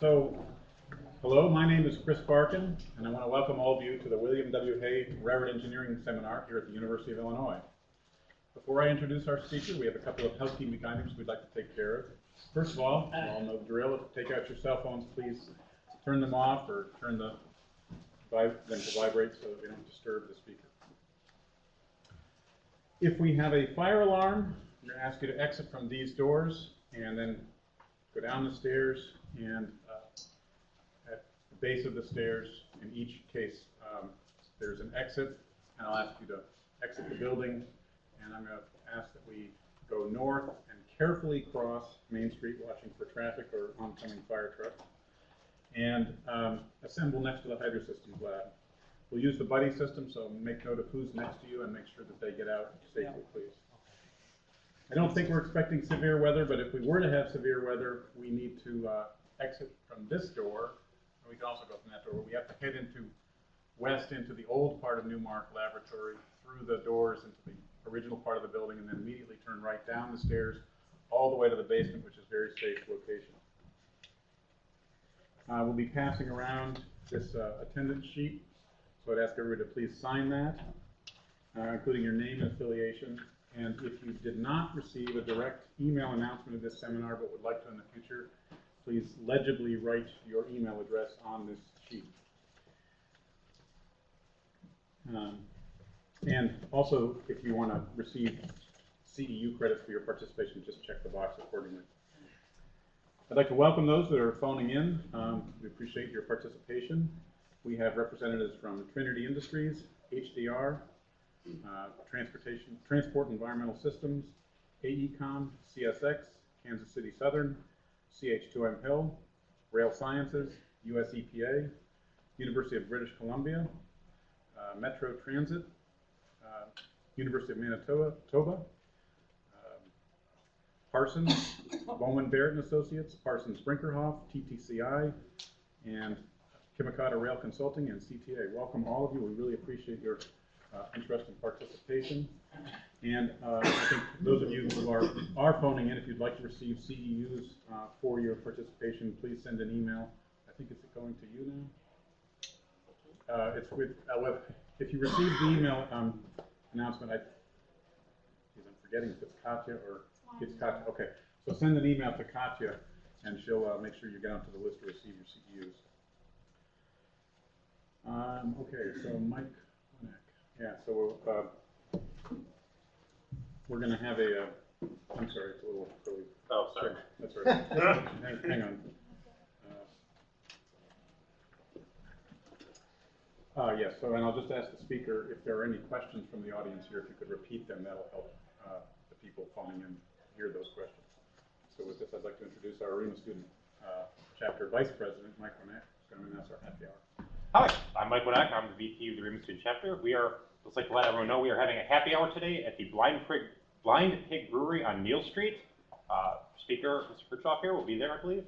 So, hello, my name is Chris Barkan, and I want to welcome all of you to the William W. Hay Railroad Engineering Seminar here at the University of Illinois. Before I introduce our speaker, we have a couple of housekeeping items we'd like to take care of. First of all, you all know the drill. If you take out your cell phones, please turn them off or turn the, them to vibrate so that we don't disturb the speaker. If we have a fire alarm, I'm going to ask you to exit from these doors and then go down the stairs and uh, base of the stairs, in each case, um, there's an exit, and I'll ask you to exit the building, and I'm going to ask that we go north and carefully cross Main Street, watching for traffic or oncoming fire trucks, and um, assemble next to the Hydro Systems lab. We'll use the buddy system, so make note of who's next to you and make sure that they get out safely, please. I don't think we're expecting severe weather, but if we were to have severe weather, we need to uh, exit from this door. We can also go from that door. We have to head into, west into the old part of Newmark Laboratory, through the doors into the original part of the building, and then immediately turn right down the stairs, all the way to the basement, which is a very safe location. Uh, We'll be passing around this uh, attendance sheet, so I'd ask everybody to please sign that, uh, including your name and affiliation. And if you did not receive a direct email announcement of this seminar but would like to in the future, please legibly write your email address on this sheet. Um, And also, if you want to receive CEU credits for your participation, just check the box accordingly. I'd like to welcome those that are phoning in. Um, We appreciate your participation. We have representatives from Trinity Industries, HDR, uh, Transportation, Transport Environmental Systems, AECom, CSX, Kansas City Southern, CH2M Hill, Rail Sciences, US EPA, University of British Columbia, uh, Metro Transit, uh, University of Manitoba, Toba, um, Parsons, Bowman Barrett and Associates, Parsons Brinckerhoff, TTCI, and Kimikata Rail Consulting and CTA. Welcome all of you. We really appreciate your uh, interest and participation. And uh, I think those of you who are, are phoning in, if you'd like to receive CEUs uh, for your participation, please send an email. I think it's going to you now. Uh, It's with, uh, if you receive the email um, announcement, I, geez, I'm forgetting if it's Katya or it's Katya. Okay, so send an email to Katya and she'll uh, make sure you get onto the list to receive your CEUs. Um, okay, so Mike. Yeah, so, uh, we're gonna have a, uh, I'm sorry, it's a little early. Oh, sorry. That's all right. Hang, hang on. Uh, uh, yes, so, and I'll just ask the speaker if there are any questions from the audience here, if you could repeat them, that'll help, uh, the people calling in hear those questions. So with this, I'd like to introduce our AREMA student, uh, chapter vice president, Mike Winnick, who's gonna announce our happy hour. Hi, I'm Mike Winak. I'm the VP of the AREMA Student Chapter. We are, let's like to let everyone know, we are having a happy hour today at the Blind Pig, Blind Pig Brewery on Neil Street. Uh, speaker, Mr. Kerchof here, will be there, I believe.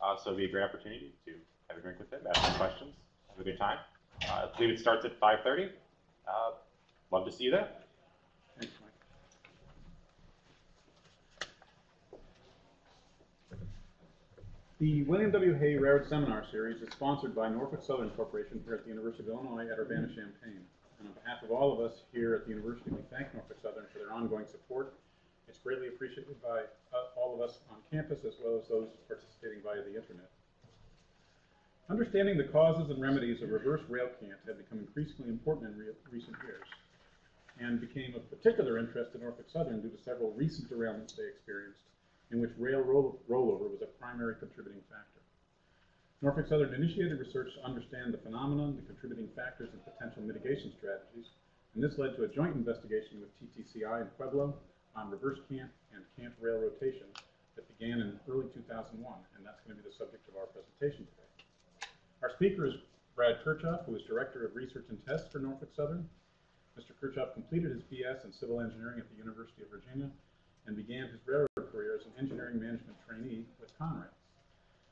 Uh, so it'll be a great opportunity to have a drink with him, ask some questions, have a good time. Uh, I believe it starts at 5:30. Uh, love to see you there. Thanks, Mike. The William W. Hay Railroad Seminar Series is sponsored by Norfolk Southern Corporation here at the University of Illinois at Urbana-Champaign. And on behalf of all of us here at the university, we thank Norfolk Southern for their ongoing support. It's greatly appreciated by uh, all of us on campus as well as those participating via the internet. Understanding the causes and remedies of reverse rail cant had become increasingly important in re- recent years and became of particular interest to Norfolk Southern due to several recent derailments they experienced, in which rail roll- rollover was a primary contributing factor. Norfolk Southern initiated research to understand the phenomenon, the contributing factors, and potential mitigation strategies, and this led to a joint investigation with TTCI and Pueblo on reverse cant and cant rail rotation that began in early 2001, and that's going to be the subject of our presentation today. Our speaker is Brad Kerchof, who is Director of Research and Tests for Norfolk Southern. Mr. Kerchof completed his BS in Civil Engineering at the University of Virginia and began his railroad career as an engineering management trainee with Conrail.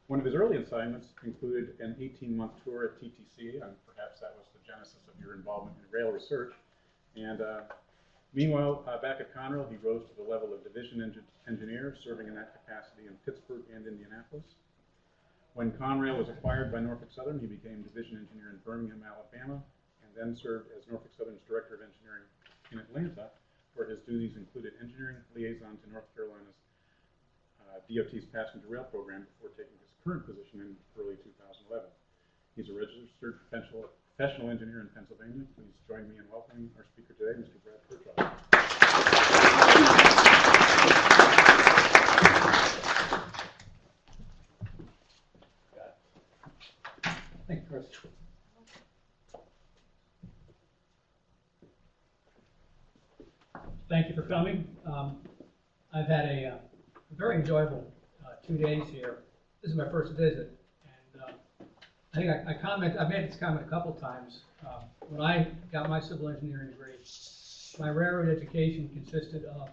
One of his early assignments included an 18-month tour at TTC, and perhaps that was the genesis of your involvement in rail research. And uh, meanwhile, uh, back at Conrail, he rose to the level of division engi- engineer, serving in that capacity in Pittsburgh and Indianapolis. When Conrail was acquired by Norfolk Southern, he became division engineer in Birmingham, Alabama, and then served as Norfolk Southern's director of engineering in Atlanta, where his duties included engineering liaison to North Carolina's uh, DOT's passenger rail program before taking his current position in early 2011. He's a registered professional, engineer in Pennsylvania. Please join me in welcoming our speaker today, Mr. Brad Kerchof. Thank you, Chris. Thank you for coming. Um, I've had a uh, very enjoyable uh, two days here. This is my first visit, and uh, I think I I comment, I've made this comment a couple times. Um, When I got my civil engineering degree, my railroad education consisted of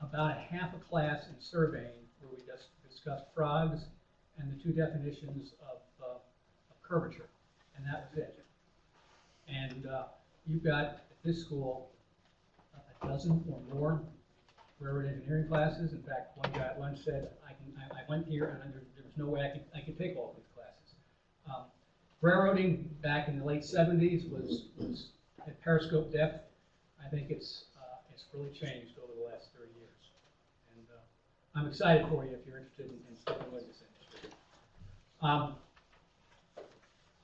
about a half a class in surveying, where we just discussed frogs and the two definitions of uh, of curvature, and that was it. And uh, you've got at this school a dozen or more railroad engineering classes. In fact, one guy at lunch said, I can, I, I went here and there, there was no way I could, I could take all of these classes. Um, Railroading back in the late seventies was, was at periscope depth. I think it's, uh, it's really changed over the last thirty years. And, uh, I'm excited for you if you're interested in, in sticking with this industry. Um,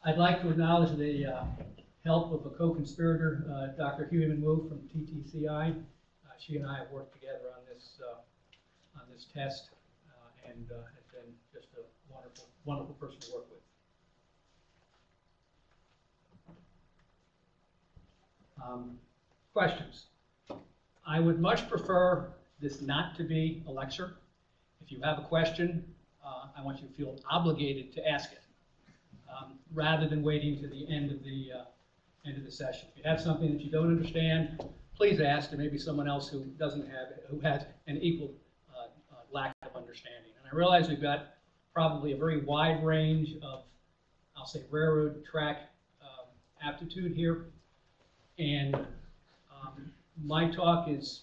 I'd like to acknowledge the uh, help of a co-conspirator, uh, Dr. Huimin Wu from TTCI. Uh, She and I have worked together on this, uh, on this test, and uh, has been just a wonderful, wonderful person to work with. Um, Questions? I would much prefer this not to be a lecture. If you have a question, uh, I want you to feel obligated to ask it, um, rather than waiting to the end of the, uh, end of the session. If you have something that you don't understand, please ask, there may be someone else who doesn't have, who has an equal uh, uh, lack of understanding. And I realize we've got probably a very wide range of, I'll say, railroad track um, aptitude here. And um, my talk is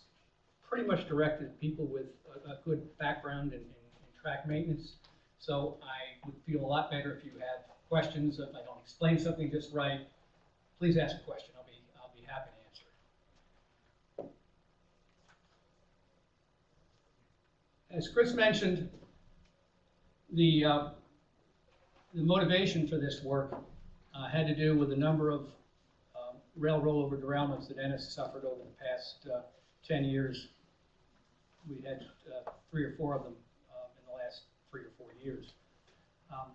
pretty much directed at people with a, a good background in, in, in track maintenance. So I would feel a lot better if you had questions, if I don't explain something just right, please ask a question, I'll be, I'll be happy to answer. As Chris mentioned, the, uh, the motivation for this work uh, had to do with a number of um, rail rollover derailments that NS suffered over the past uh, 10 years. We had uh, three or four of them uh, in the last three or four years. Um,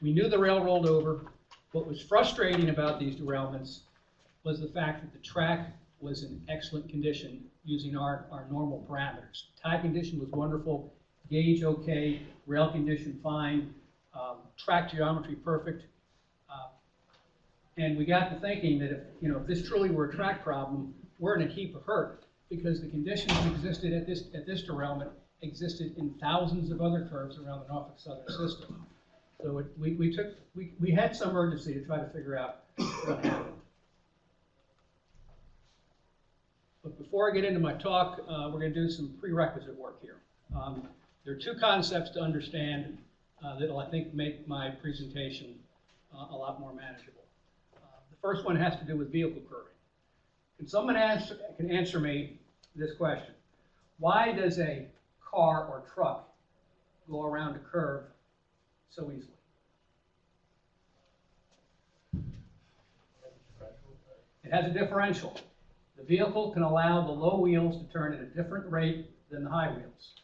We knew the rail rolled over. What was frustrating about these derailments was the fact that the track was in excellent condition using our, our normal parameters. Tie condition was wonderful, gauge okay, rail condition fine, um, track geometry perfect. Uh, And we got to thinking that if, you know, if this truly were a track problem, we're in a heap of hurt because the conditions that existed at this, at this derailment existed in thousands of other curves around the Norfolk Southern system. So it, we, we took, we, we had some urgency to try to figure out what happened. But before I get into my talk, uh, we're gonna do some prerequisite work here. Um, there are two concepts to understand, uh, that'll, I think, make my presentation, uh, a lot more manageable. Uh, The first one has to do with vehicle curving. Can someone answer, can answer me this question? Why does a car or truck go around a curve so easily? It has a differential. The vehicle can allow the low wheels to turn at a different rate than the high wheels.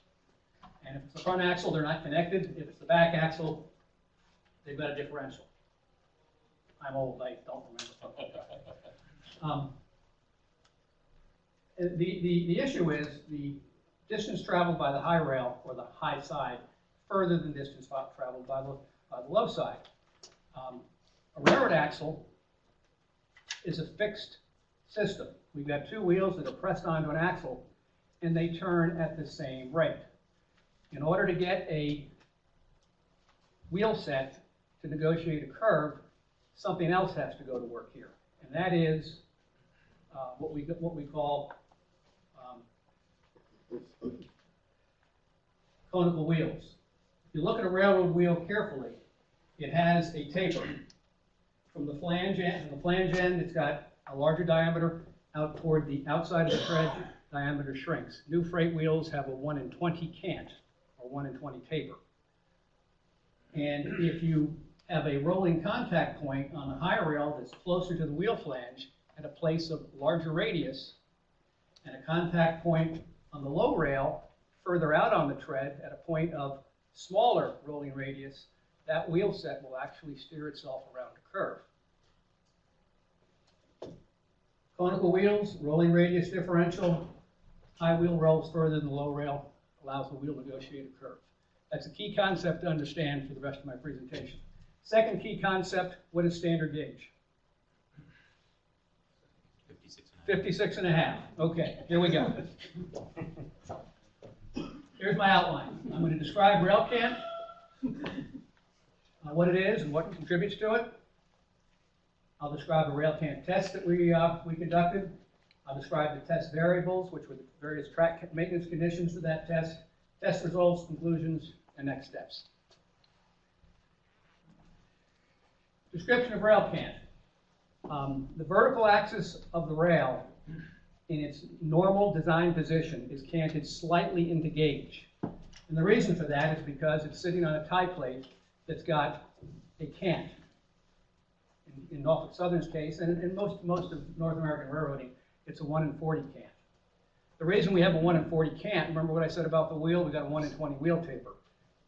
And if it's the front axle, they're not connected. If it's the back axle, they've got a differential. I'm old, I don't remember. Um, The, the, the issue is the distance traveled by the high rail or the high side further than distance traveled by the, by the low side. Um, A railroad axle is a fixed system. We've got two wheels that are pressed onto an axle, and they turn at the same rate. In order to get a wheel set to negotiate a curve, something else has to go to work here, and that is uh, what we, what we call um, conical wheels. If you look at a railroad wheel carefully, it has a taper. From the flange end, from the flange end, it's got a larger diameter out toward the outside of the tread, diameter shrinks. New freight wheels have a one in twenty cant, or one in twenty taper. And if you have a rolling contact point on the high rail that's closer to the wheel flange at a place of larger radius, and a contact point on the low rail further out on the tread at a point of smaller rolling radius, that wheel set will actually steer itself around the curve. Conical wheels, rolling radius differential, high wheel rolls further than the low rail, allows the wheel to negotiate a curve. That's a key concept to understand for the rest of my presentation. Second key concept, what is standard gauge? Fifty-six and a half. Fifty-six and a half. Okay, here we go. Here's my outline. I'm going to describe rail cant, uh, what it is and what contributes to it. I'll describe a rail cant test that we, uh, we conducted. I'll describe the test variables, which were the various track maintenance conditions for that test, test results, conclusions, and next steps. Description of rail cant. Um, the vertical axis of the rail in its normal design position is canted slightly into gauge. And the reason for that is because it's sitting on a tie plate that's got a cant. In- In Norfolk Southern's case, and in most, most of North American railroading, it's a one in forty cant. The reason we have a one in forty cant, remember what I said about the wheel? We've got a one in twenty wheel taper.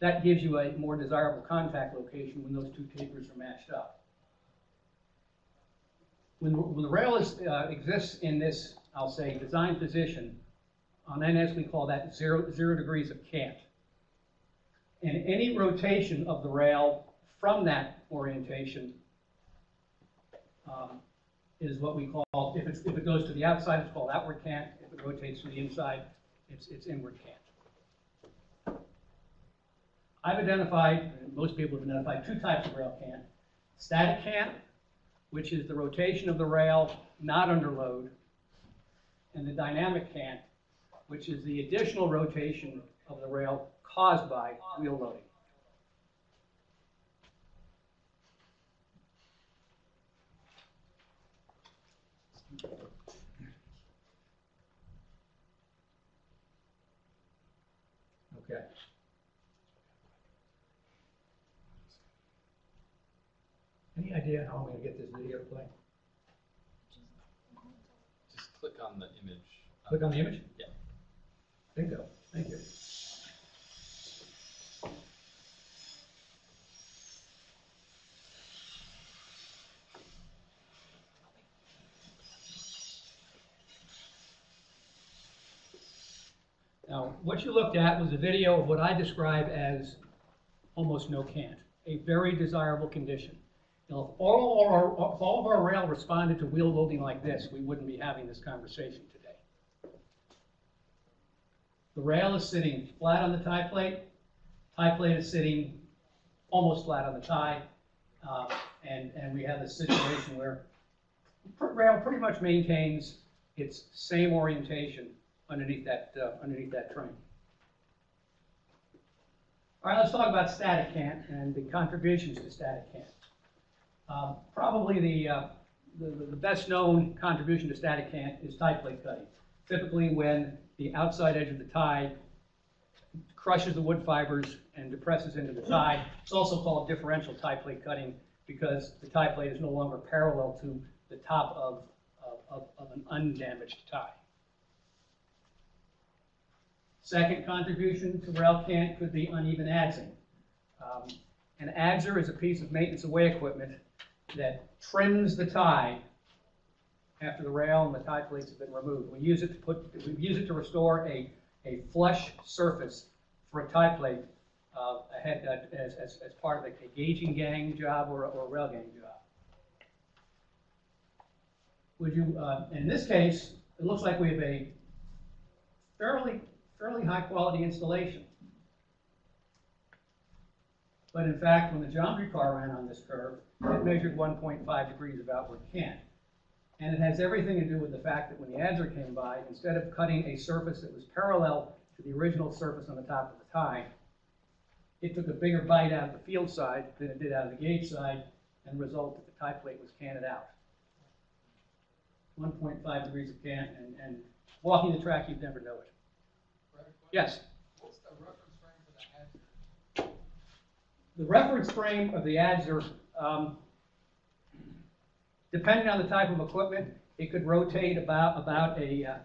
That gives you a more desirable contact location when those two tapers are matched up. When, the- when the rail is, uh, exists in this, I'll say, design position, on NS, we call that zero, zero degrees of cant. And any rotation of the rail from that orientation, um, is what we call, if if it goes to the outside, it's called outward cant. If it rotates to the inside, it's, it's inward cant. I've identified, and most people have identified, two types of rail cant. Static cant, which is the rotation of the rail not under load, and the dynamic cant, which is the additional rotation of the rail caused by wheel loading. Okay. Any idea how I'm gonna get this video to play? Just click on the image. Click on the image? Yeah. Bingo, thank you. Now, what you looked at was a video of what I describe as almost no cant, a very desirable condition. Now, if all of our, if all of our rail responded to wheel loading like this, we wouldn't be having this conversation today. The rail is sitting flat on the tie plate, tie plate is sitting almost flat on the tie, uh, and, and we have this situation where rail pretty much maintains its same orientation underneath that, uh, underneath that train. All right, let's talk about static cant and the contributions to static cant. Um, Probably the, uh, the, the best-known contribution to static cant is tie plate cutting. Typically, when the outside edge of the tie crushes the wood fibers and depresses into the tie. It's also called differential tie plate cutting because the tie plate is no longer parallel to the top of, of, of an undamaged tie. Second contribution to rail cant could be uneven adzing. Um, An adzer is a piece of maintenance away equipment that trims the tie after the rail and the tie plates have been removed. We use it to put, we use it to restore a, a flush surface for a tie plate, uh, ahead, uh, as, as, as part of a gauging gang job or, a- or a rail gang job. Would you, uh, in this case, it looks like we have a fairly, fairly high-quality installation. But in fact, when the geometry car ran on this curve, it measured one point five degrees of outward cant. And it has everything to do with the fact that when the adzer came by, instead of cutting a surface that was parallel to the original surface on the top of the tie, it took a bigger bite out of the field side than it did out of the gauge side, and the result that the tie plate was canted out. One point five degrees of cant, and, and walking the track, you'd never know it. Yes? What's the reference frame for the Adzer? The reference frame of the Adzer, um, depending on the type of equipment, it could rotate about, about a, uh,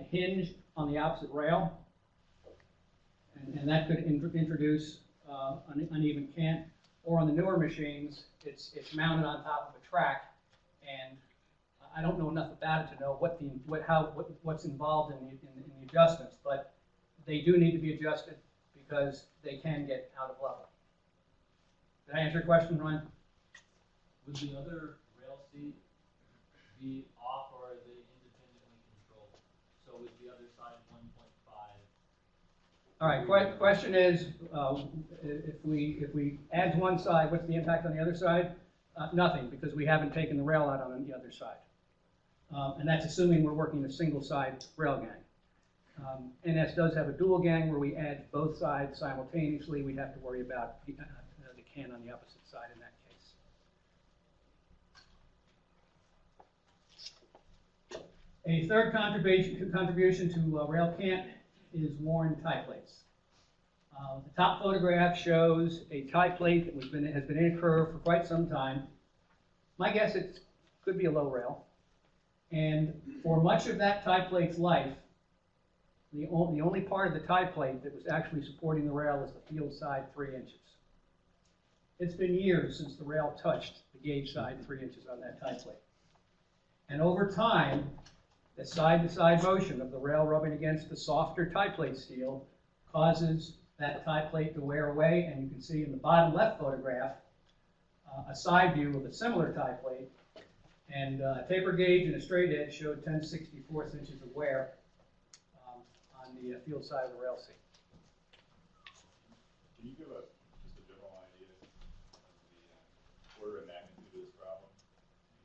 a hinge on the opposite rail. And, and that could in- introduce, uh, une- uneven cant. Or on the newer machines, it's, it's mounted on top of a track. And I don't know enough about it to know what the, what, how, what, what's involved in the, in in the adjustments. But they do need to be adjusted because they can get out of level. Did I answer your question, Ryan? Would the other rail seat be off or are they independently controlled? So is the other side one point five? All right, que- question is, uh, if we, if we add to one side, what's the impact on the other side? Uh, Nothing, because we haven't taken the rail out on the other side. Um, And that's assuming we're working a single-side rail gang. Um, NS does have a dual gang where we add both sides simultaneously. We'd have to worry about uh, can on the opposite side in that case. A third contribution, to uh, rail cant is worn tie plates. Uh, The top photograph shows a tie plate that been, has been in a curve for quite some time. My guess it could be a low rail. And for much of that tie plate's life, the the only part of the tie plate that was actually supporting the rail is the field side three inches. It's been years since the rail touched the gauge side three inches on that tie plate. And over time, the side-to-side motion of the rail rubbing against the softer tie plate steel causes that tie plate to wear away, and you can see in the bottom left photograph, uh, a side view of a similar tie plate. And uh, a taper gauge and a straight edge showed 10 64 inches of wear um, on the uh, field side of the rail seat. Can you give a general idea of the uh, order of magnitude of this problem?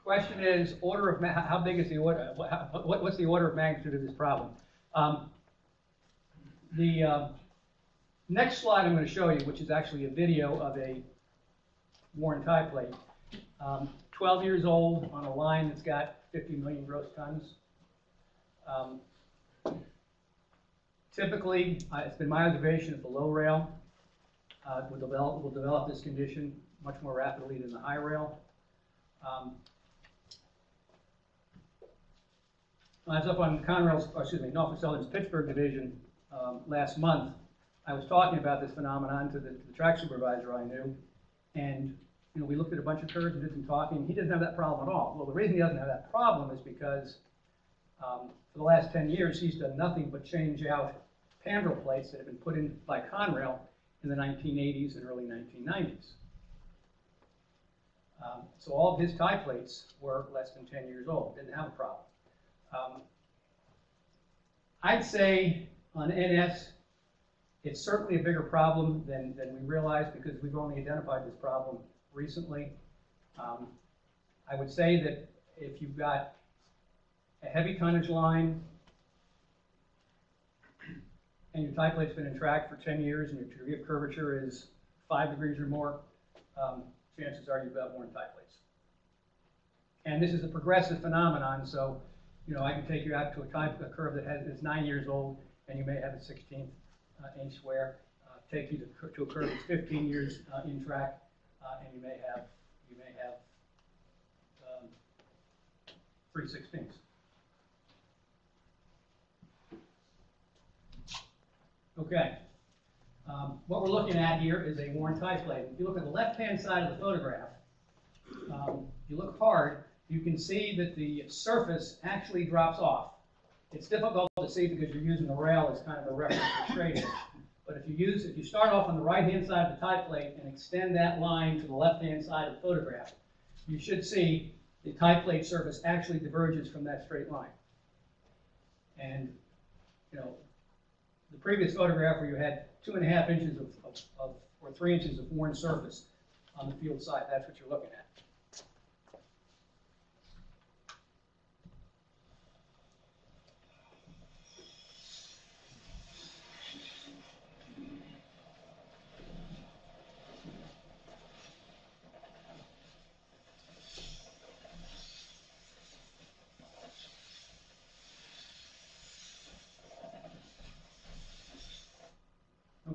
Question is, order of, ma- how big is the order, what, what- what's the order of magnitude of this problem? Um, The uh, next slide I'm going to show you, which is actually a video of a worn tie plate, um, 12 years old on a line that's got 50 million gross tons. Um, Typically, uh, it's been my observation that the low rail uh, will develop, will develop this condition much more rapidly than the high rail. Um, I was up on Conrail's, or excuse me, Norfolk Southern's Pittsburgh division um, last month. I was talking about this phenomenon to the, to the track supervisor I knew, and, you know, we looked at a bunch of curves and did some talking. He doesn't have that problem at all. Well, the reason he doesn't have that problem is because um, for the last 10 years, he's done nothing but change out Pandrol plates that have been put in by Conrail in the 1980s and early 1990s. Um, So all of his tie plates were less than 10 years old, didn't have a problem. Um, I'd say on NS, it's certainly a bigger problem than, than we realize because we've only identified this problem recently. Um, I would say that if you've got a heavy tonnage line and your tie plate's been in track for 10 years and your degree of curvature is five degrees or more, um, chances are you've got worn tie plates. And this is a progressive phenomenon, so, you know, I can take you out to a type, a curve that has, is nine years old, and you may have a sixteenth uh, inch wear. Uh, Take you to, to a curve that's fifteen years uh, in track, uh, and you may have, you may have um, three sixteenths. Okay. Um, What we're looking at here is a worn tie plate. If you look at the left-hand side of the photograph, um, if you look hard, you can see that the surface actually drops off. It's difficult to see because you're using the rail as kind of a reference for straight. But if you use, if you start off on the right-hand side of the tie plate and extend that line to the left-hand side of the photograph, you should see the tie plate surface actually diverges from that straight line. And, you know, the previous photograph where you had two and a half inches of, of, of, or three inches of worn surface on the field side, that's what you're looking at.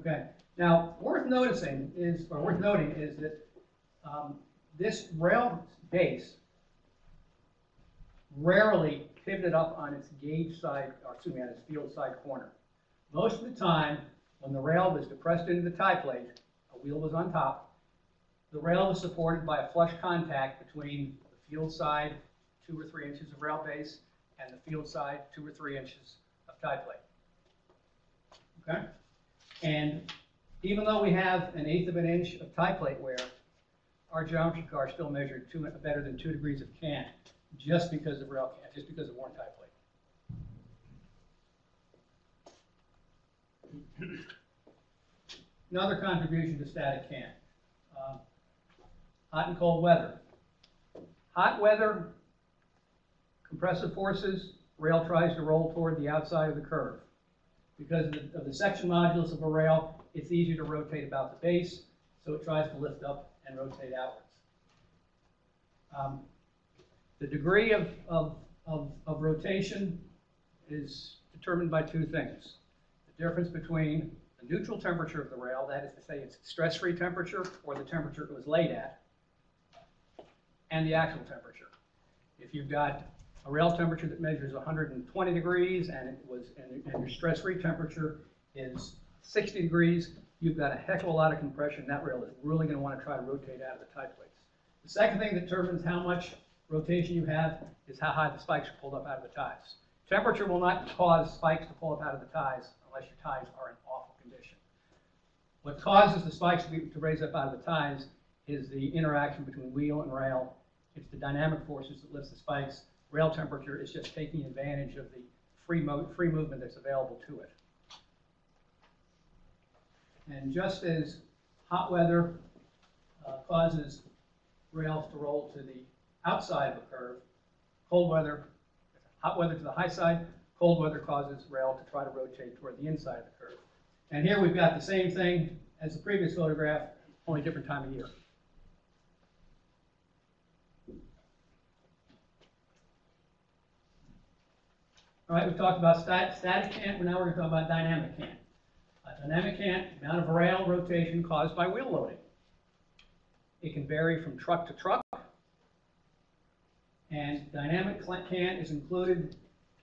Okay, now, worth noticing is, or worth noting is that, um, this rail base rarely pivoted up on its gauge side, or excuse me, on its field side corner. Most of the time, when the rail was depressed into the tie plate, a wheel was on top, the rail was supported by a flush contact between the field side, two or three inches of rail base, and the field side, two or three inches of tie plate. Okay? And even though we have an eighth of an inch of tie plate wear, our geometry car still measured two, better than two degrees of cant, just because of rail cant, just because of worn tie plate. Another contribution to static cant, um, hot and cold weather. Hot weather, compressive forces, rail tries to roll toward the outside of the curve. Because of the, of the section modulus of a rail, it's easier to rotate about the base, so it tries to lift up and rotate outwards. Um, the degree of, of, of, of rotation is determined by two things. The difference between the neutral temperature of the rail, that is to say its stress-free temperature or the temperature it was laid at, and the actual temperature. If you've got a rail temperature that measures 120 degrees and it was, and, and your stress-free temperature is 60 degrees, you've got a heck of a lot of compression. That rail is really going to want to try to rotate out of the tie plates. The second thing that determines how much rotation you have is how high the spikes are pulled up out of the ties. Temperature will not cause spikes to pull up out of the ties unless your ties are in awful condition. What causes the spikes to, be, to raise up out of the ties is the interaction between wheel and rail. It's the dynamic forces that lifts the spikes. Rail temperature is just taking advantage of the free, mo free movement that's available to it. And just as hot weather uh, causes rails to roll to the outside of a curve, cold weather, hot weather to the high side, cold weather causes rail to try to rotate toward the inside of the curve. And here we've got the same thing as the previous photograph, only different time of year. All right, we talked about stat, static cant, but now we're going to talk about dynamic cant. Uh, dynamic cant, amount of rail rotation caused by wheel loading. It can vary from truck to truck. And dynamic cant is included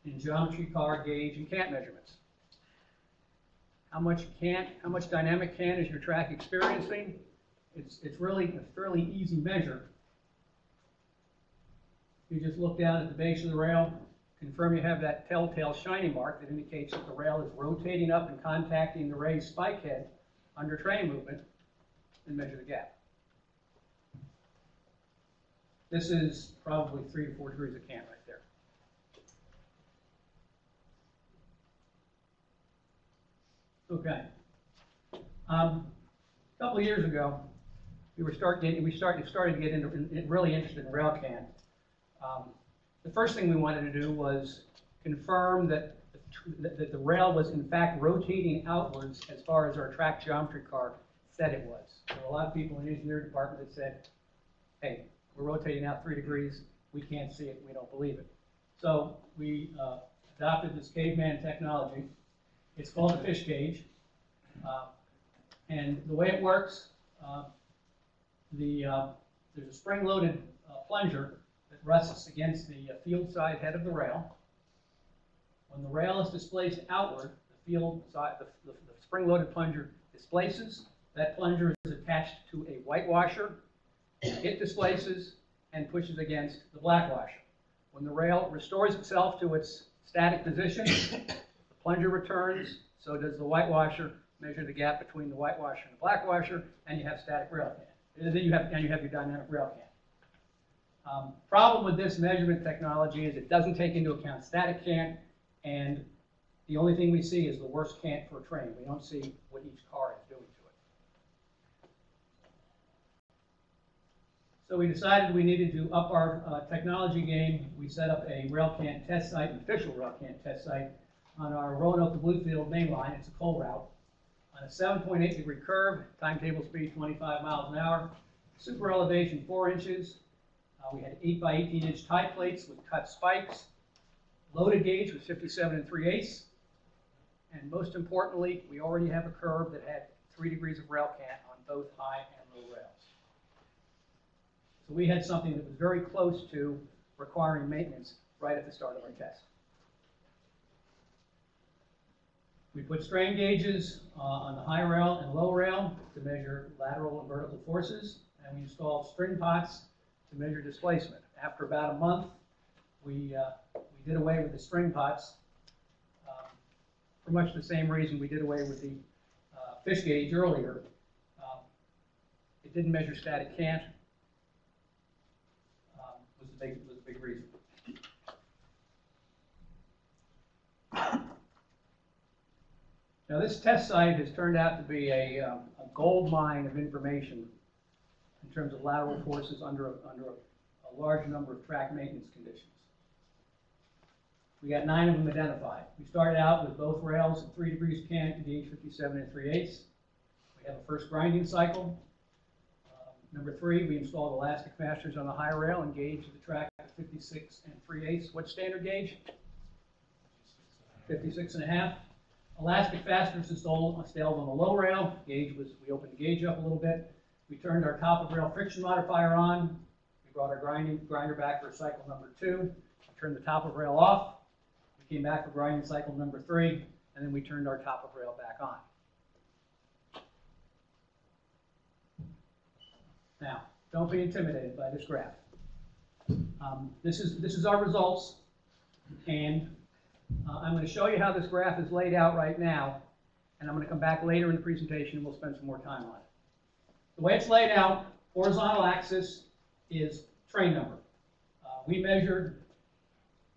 in geometry car gauge and cant measurements. How much cant, how much dynamic cant is your track experiencing? It's, it's really a fairly easy measure. You just look down at the base of the rail, confirm you have that telltale shiny mark that indicates that the rail is rotating up and contacting the raised spike head under train movement, and measure the gap. This is probably three to four degrees of cant right there. Okay. Um, a couple of years ago, we were start getting, we started, started to get into, in- really interested in rail cant. Um, the first thing we wanted to do was confirm that, the that the rail was in fact rotating outwards as far as our track geometry car said it was. There were a lot of people in the engineering department that said, hey, we're rotating out three degrees, we can't see it, we don't believe it. So we uh, adopted this caveman technology. It's called a fish cage. Uh, And the way it works, uh, the, uh, there's a spring-loaded uh, plunger rests against the uh, field side head of the rail. When the rail is displaced outward, the field side, the, the, the spring-loaded plunger displaces. That plunger is attached to a white washer. It displaces and pushes against the black washer. When the rail restores itself to its static position, the plunger returns, so does the white washer. Measure the gap between the white washer and the black washer, and you have static rail. And then you have, and you have your dynamic rail cant. Um, problem with this measurement technology is it doesn't take into account static cant, and the only thing we see is the worst cant for a train. We don't see what each car is doing to it. So we decided we needed to up our uh, technology game. We set up a rail cant test site, an official rail cant test site, on our Roanoke Bluefield main line. It's a coal route. On a 7.8 degree curve, timetable speed 25 miles an hour, super elevation 4 inches. Uh, we had 8 by 18 inch tie plates with cut spikes. Loaded gauge was 57 and 3 eighths. And most importantly, we already have a curve that had three degrees of rail cant on both high and low rails. So we had something that was very close to requiring maintenance right at the start of our test. We put strain gauges uh, on the high rail and low rail to measure lateral and vertical forces, and we installed string pots to measure displacement. After about a month, we, uh, we did away with the string pots um, for much the same reason we did away with the uh, fish gauge earlier. Um, It didn't measure static cant, um, was the big, was the big reason. Now, this test site has turned out to be a, um, a gold mine of information in terms of lateral forces under, a- under a, a large number of track maintenance conditions. We got nine of them identified. We started out with both rails at three degrees cant, gauge fifty-seven and three eighths. We have a first grinding cycle. Um, Number three, we installed elastic fasteners on the high rail and gauge the track at fifty-six and three eighths. What standard gauge? Fifty-six and a half. Elastic fasteners installed on the low rail. Gauge was, we opened the gauge up a little bit. We turned our top of rail friction modifier on. We brought our grinding, grinder back for cycle number two. We turned the top of rail off. We came back for grinding cycle number three, and then we turned our top of rail back on. Now, don't be intimidated by this graph. Um, this is, this is our results, and uh, I'm going to show you how this graph is laid out right now, and I'm going to come back later in the presentation and we'll spend some more time on it. The way it's laid out, horizontal axis is train number. Uh, we measured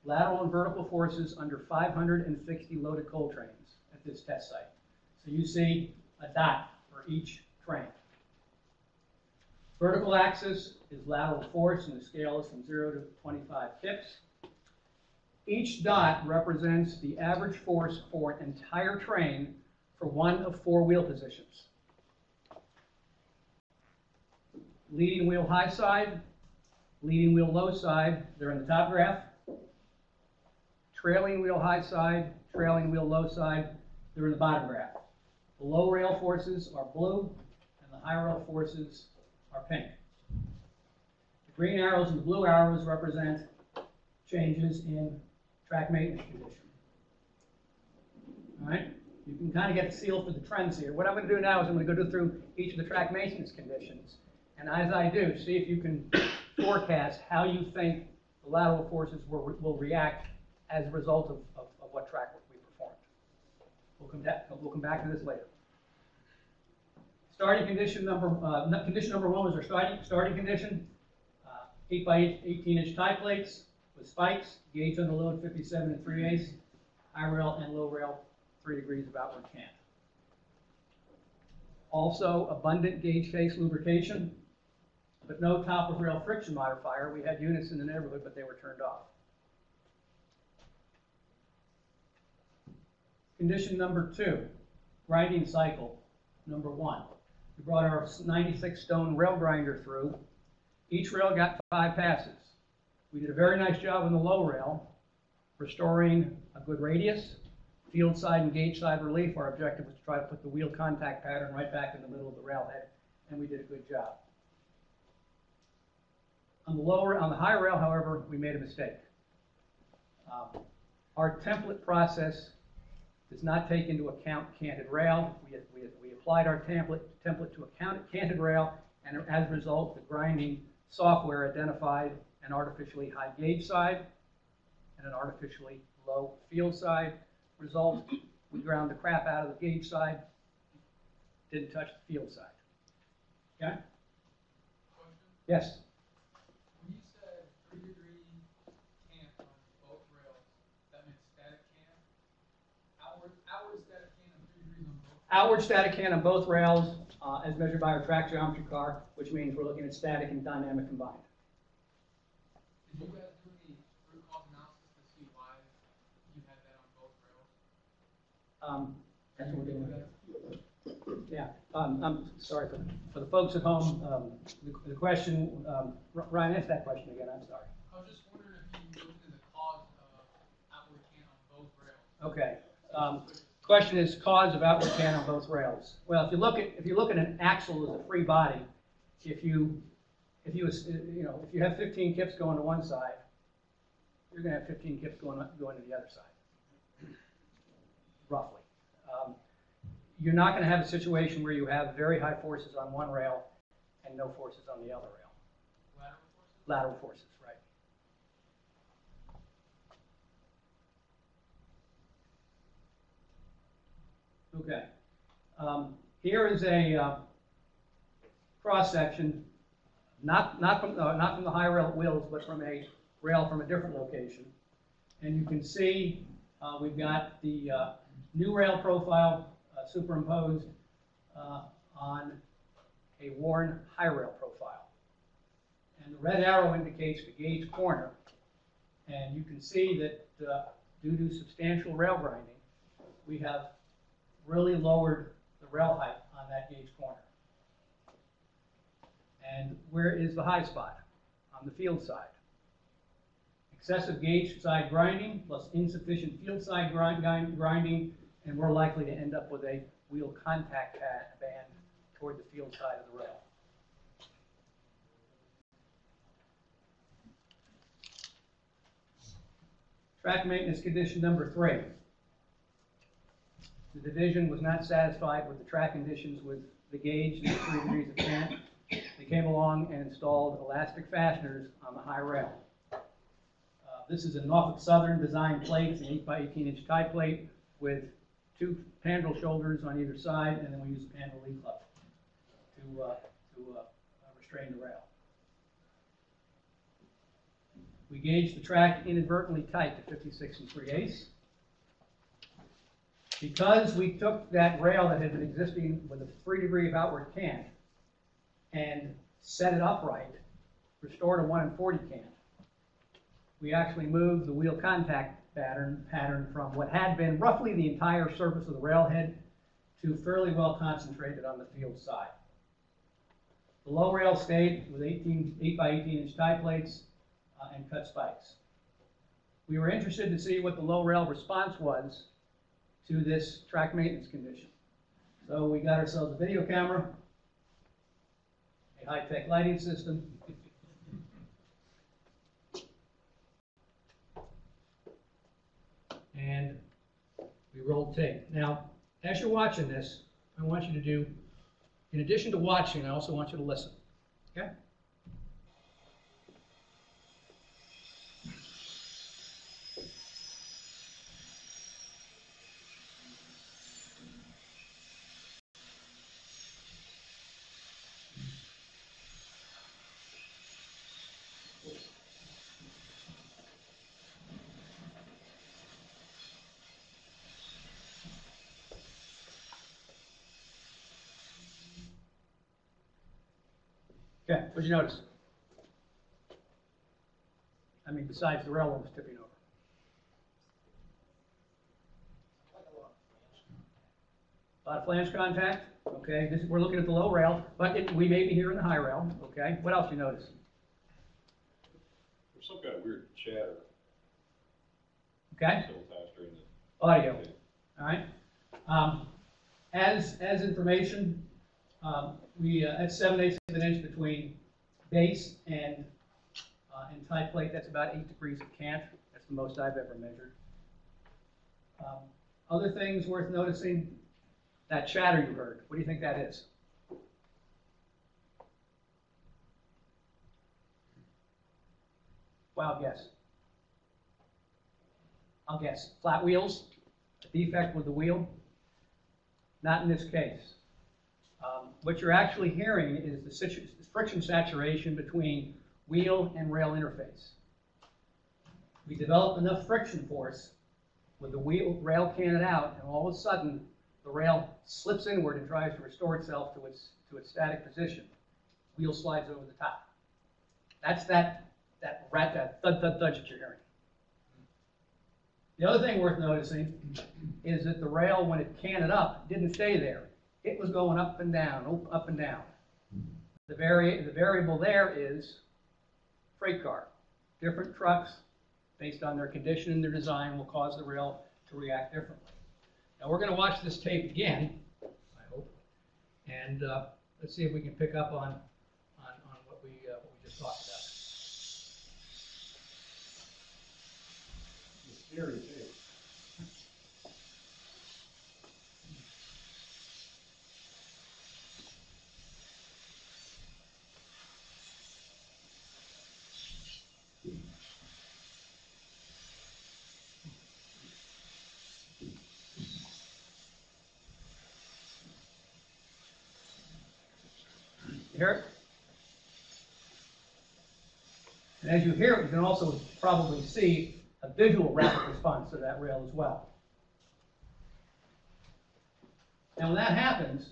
lateral and vertical forces under 560 loaded coal trains at this test site. So you see a dot for each train. Vertical axis is lateral force, and the scale is from 0 to 25 kips. Each dot represents the average force for an entire train for one of four wheel positions. Leading wheel high side, leading wheel low side, they're in the top graph. Trailing wheel high side, trailing wheel low side, they're in the bottom graph. The low rail forces are blue, and the high rail forces are pink. The green arrows and the blue arrows represent changes in track maintenance condition. All right, you can kind of get a feel for the trends here. What I'm going to do now is I'm going to go through each of the track maintenance conditions. And as I do, see if you can forecast how you think the lateral forces will, will react as a result of, of, of what track work we performed. We'll come, back, we'll come back to this later. Starting condition number, uh, condition number one was our starting, starting condition. Uh, Eight by eighteen inch tie plates with spikes, gauge under load fifty-seven and three eighths, high rail and low rail, three degrees of outward cant. Also abundant gauge face lubrication, but no top of rail friction modifier. We had units in the neighborhood, but they were turned off. Condition number two, grinding cycle, number one. We brought our ninety-six stone rail grinder through. Each rail got five passes. We did a very nice job on the low rail, restoring a good radius, field side and gauge side relief. Our objective was to try to put the wheel contact pattern right back in the middle of the railhead, and we did a good job. On the lower, on the high rail, however, we made a mistake. Um, Our template process does not take into account canted rail. We, we, we applied our template, template to account canted rail, and as a result, the grinding software identified an artificially high gauge side and an artificially low field side. Result, we ground the crap out of the gauge side, didn't touch the field side. Okay? Question, Yes? when you said three degree cant on both rails, that meant static cant? Outward, outward static cant and three degrees on both? Outward static can on both rails, uh, as measured by our track geometry car, which means we're looking at static and dynamic combined. Did you guys do any root cause analysis to see why you had that on both rails? Um, that's what we're doing. Yeah, um, I'm sorry for, for the folks at home, um, the, the question, um, Ryan, ask that question again, I'm sorry. I was just wondering if you looked at the cause of outward cant on both rails. Okay, um, Question is cause of outward cant on both rails. Well, if you look at, if you look at an axle as a free body, if you, if you, you know, if you have fifteen kips going to one side, you're gonna have fifteen kips going, going to the other side. Roughly. Um, You're not gonna have a situation where you have very high forces on one rail and no forces on the other rail. Lateral forces? Lateral forces, right. Okay. Um, Here is a uh, cross-section, not, not from, uh, not from the high rail wheels, but from a rail from a different location. And you can see, uh, we've got the uh, new rail profile uh, superimposed uh, on a worn high rail profile. And the red arrow indicates the gauge corner. And you can see that due to substantial rail grinding, we have really lowered the rail height on that gauge corner. And where is the high spot? On the field side. Excessive gauge side grinding plus insufficient field side grind, grind- grinding, and we're likely to end up with a wheel contact band toward the field side of the rail. Track maintenance condition number three. The division was not satisfied with the track conditions with the gauge and the three degrees of cant. They came along and installed elastic fasteners on the high rail. Uh, This is a Norfolk Southern design plate, an eight by eighteen inch tie plate with two Pandrol shoulders on either side, and then we use a Pandrol lead club to, uh, to, uh, restrain the rail. We gauged the track inadvertently tight to fifty-six and three eighths. Because we took that rail that had been existing with a three degree of outward cant and set it upright, restored a one and forty cant, we actually moved the wheel contact pattern, pattern from what had been roughly the entire surface of the railhead to fairly well concentrated on the field side. The low rail stayed with 18, 8 by 18 inch tie plates uh, and cut spikes. We were interested to see what the low rail response was to this track maintenance condition. So we got ourselves a video camera, a high-tech lighting system. And we rolled tape. Now, as you're watching this, I want you to do, in addition to watching, I also want you to listen, okay? Okay, what'd you notice? I mean, besides the railroad was tipping over. A lot of flange contact, okay, this, we're looking at the low rail, but it, we may be here in the high rail, okay? What else you notice? There's some kind of weird chatter Okay, several times during the. audio, all right? Um, as, as information, um, we, uh, at seven eighths of an inch between base and, uh, and tie plate, that's about eight degrees of cant. That's the most I've ever measured. Um, Other things worth noticing, that chatter you heard, what do you think that is? Wild guess. I'll guess, flat wheels, a defect with the wheel? Not in this case. Um, What you're actually hearing is the friction saturation between wheel and rail interface. We develop enough friction force with the wheel, rail canted out, and all of a sudden, the rail slips inward and tries to restore itself to its, to its static position. Wheel slides over the top. That's that, that rat, that thud, thud, thud that you're hearing. The other thing worth noticing is that the rail, when it canted up, didn't stay there. It was going up and down, up and down. The vari, the variable there is freight car. Different trucks, based on their condition and their design, will cause the rail to react differently. Now, we're gonna watch this tape again, I hope, and, uh, let's see if we can pick up on, on, on what we, uh, what we just talked about. Scary. You hear it? And as you hear it, you can also probably see a visual rapid response to that rail as well. Now when that happens,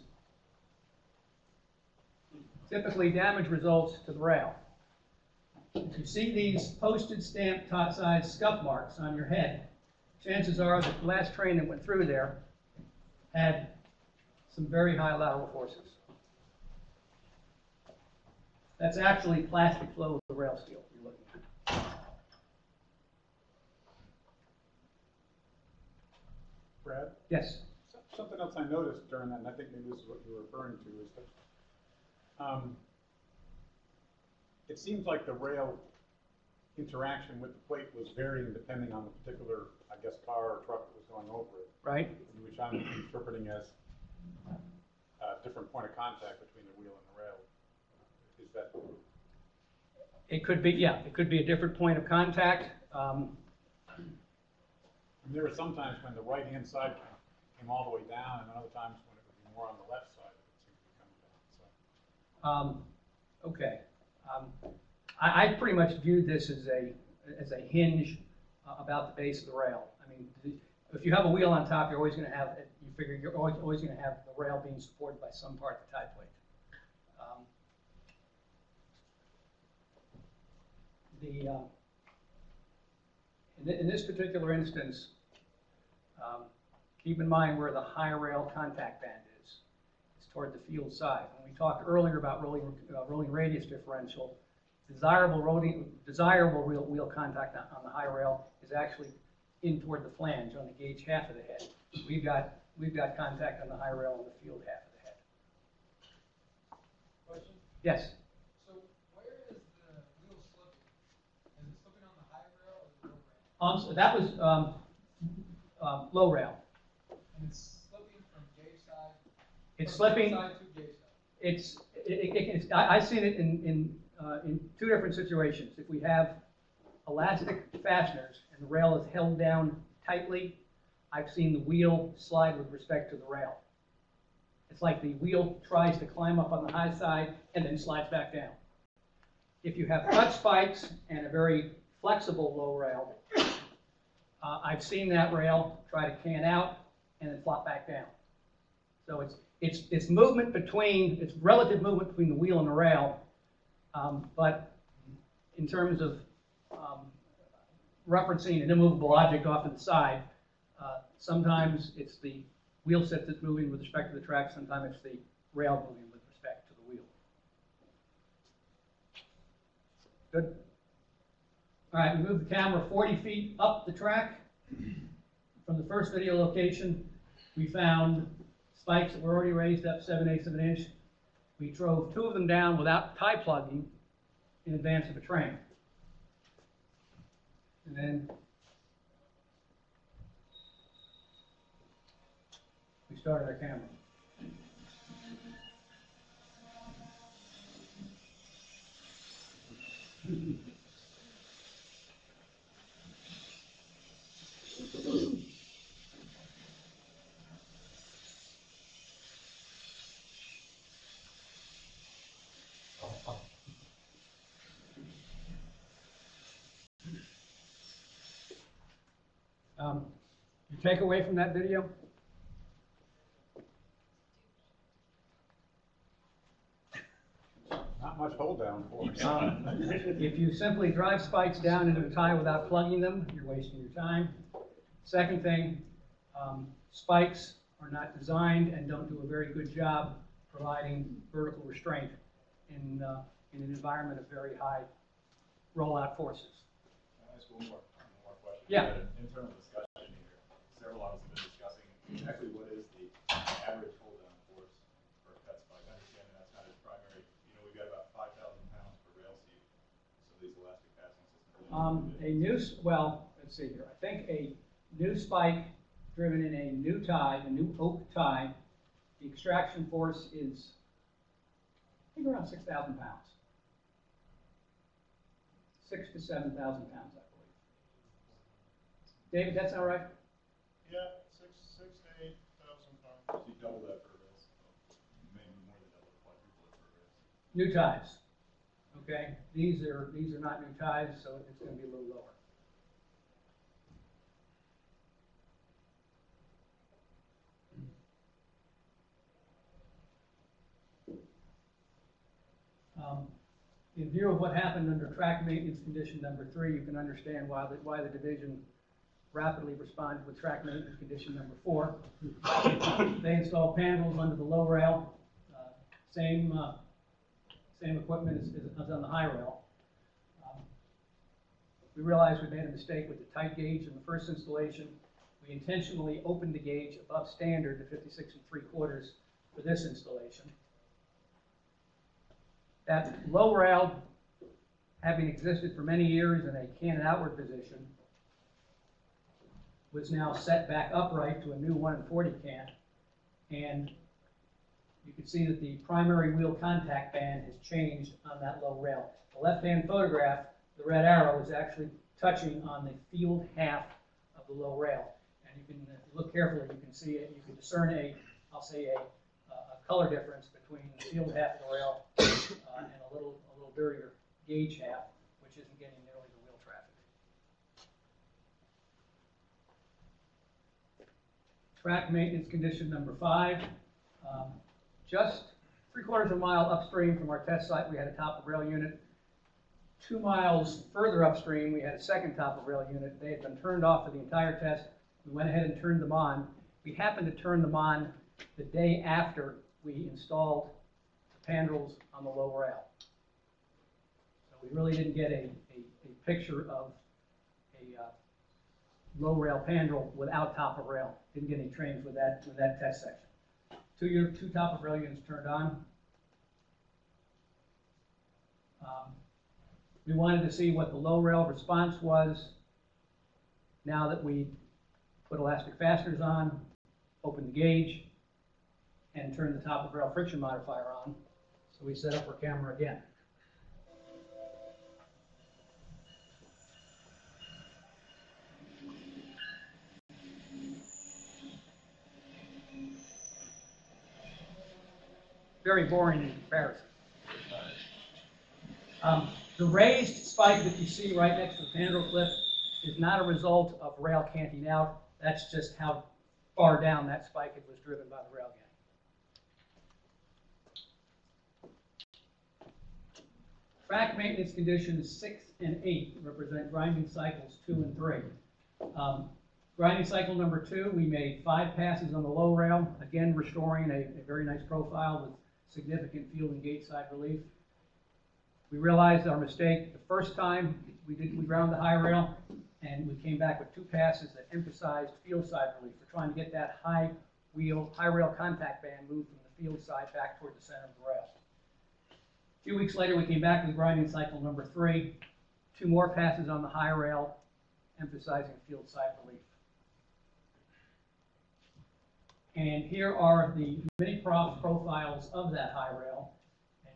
typically damage results to the rail. If you see these postage stamp top size scuff marks on your head, chances are that the last train that went through there had some very high lateral forces. That's actually plastic flow of the rail steel you're looking at. Brad? Yes, Something else I noticed during that, and I think maybe this is what you were referring to, is that, um, it seems like the rail interaction with the plate was varying depending on the particular, I guess, car or truck that was going over it, right? which I'm interpreting as a different point of contact between the wheel and the rail. Is that, It could be, yeah, it could be a different point of contact. Um, and there were some times when the right-hand side came- all the way down, and other times when it would be more on the left side, it seemed to be coming down, so. Um, okay. Um, I, I pretty much viewed this as a, as a hinge uh, about the base of the rail. I mean, if you have a wheel on top, you're always gonna have, you figure you're always, always gonna have the rail being supported by some part of the tie plate. Um, The, uh, in, in this particular instance, um, keep in mind where the high rail contact band is. It's toward the field side. When we talked earlier about rolling, uh, rolling radius differential, desirable rolling, desirable wheel, wheel contact on, on the high rail is actually in toward the flange on the gauge half of the head. We've got, we've got contact on the high rail on the field half of the head. Question, Yes, so where is the wheel slipping? Is it slipping on the high rail or the low rail? Um, so that was, um, um, low rail. And it's slipping from gauge side? It's slipping, Side to gauge side? it's, it, it, it's, I, I've seen it in, in, uh, in two different situations. If we have elastic fasteners and the rail is held down tightly, I've seen the wheel slide with respect to the rail. It's like the wheel tries to climb up on the high side and then slides back down. If you have cut spikes and a very flexible low rail, uh, I've seen that rail try to cant out and then flop back down. So it's, it's, it's movement between, it's relative movement between the wheel and the rail. Um, but in terms of, um, referencing an immovable object off to the side, uh, sometimes it's the wheel set that's moving with respect to the track, sometimes it's the rail moving with respect to the wheel. Good? All right, we move the camera forty feet up the track. From the first video location, we found spikes that were already raised up seven eighths of an inch. We drove two of them down without tie plugging in advance of a train. And then we started our camera. Um, your takeaway from that video? Not much hold down for us. Um, If you simply drive spikes down into a tie without plugging them, you're wasting your time. Second thing, um, spikes are not designed and don't do a very good job providing vertical restraint in, uh, in an environment of very high rollout forces. Can I ask one more, one more question? Yeah. An Internal discussion here, several of us have been discussing exactly what is the average hold down force for a pet spike? Understanding that's not its primary, you know, we've got about five thousand pounds per rail seat, so these elastic passing systems. Um, a new, well, let's see here, I think a new spike driven in a new tie, a new oak tie, the extraction force is, I think around six thousand pounds. Six to seven thousand pounds, I. David, that's all right? Yeah, six, six to eight thousand pounds. You double that for a rail, maybe more than double, quadruple it for a New ties. Okay, these are, these are not new ties, so it's gonna be a little lower. Um, In view of what happened under track maintenance condition number three, you can understand why the, why the division rapidly responded with track maintenance condition number four. They installed Pandrols under the low rail, uh, same, uh, same equipment as, as on the high rail. Um, We realized we made a mistake with the tight gauge in the first installation. We intentionally opened the gauge above standard to fifty-six and three quarters for this installation. That low rail, having existed for many years in a canted outward position, was now set back upright to a new one and forty cant. And you can see that the primary wheel contact band has changed on that low rail. The left-hand photograph, the red arrow is actually touching on the field half of the low rail. And you can, if you look carefully, you can see it, you can discern a, I'll say a, a color difference between the field half of the rail uh, and a little, a little dirtier gauge half, which isn't getting nearly the wheel traffic. Track maintenance condition number five, um, just three quarters of a mile upstream from our test site, we had a top of rail unit. Two miles further upstream, we had a second top of rail unit. They had been turned off for the entire test. We went ahead and turned them on. We happened to turn them on the day after we installed the Pandrols on the low rail. So we really didn't get a, a, a picture of low rail Pandrol without top of rail. Didn't get any trains with that, with that test section. Two year, two top of rail units turned on. Um, We wanted to see what the low rail response was now that we put elastic fasteners on, opened the gauge, and turned the top of rail friction modifier on. So we set up our camera again. Very boring in comparison. Um, the raised spike that you see right next to the Pandrol clip is not a result of rail canting out. That's just how far down that spike it was driven by the rail gang. Track maintenance conditions six and eight represent grinding cycles two and three. Um, grinding cycle number two, we made five passes on the low rail, again restoring a, a very nice profile with significant field and gauge side relief. We realized our mistake the first time, we did, we ground the high rail, and we came back with two passes that emphasized field side relief. We're trying to get that high wheel, high rail contact band moved from the field side back toward the center of the rail. A few weeks later, we came back with grinding cycle number three, two more passes on the high rail, emphasizing field side relief. And here are the MiniProf profiles of that high rail.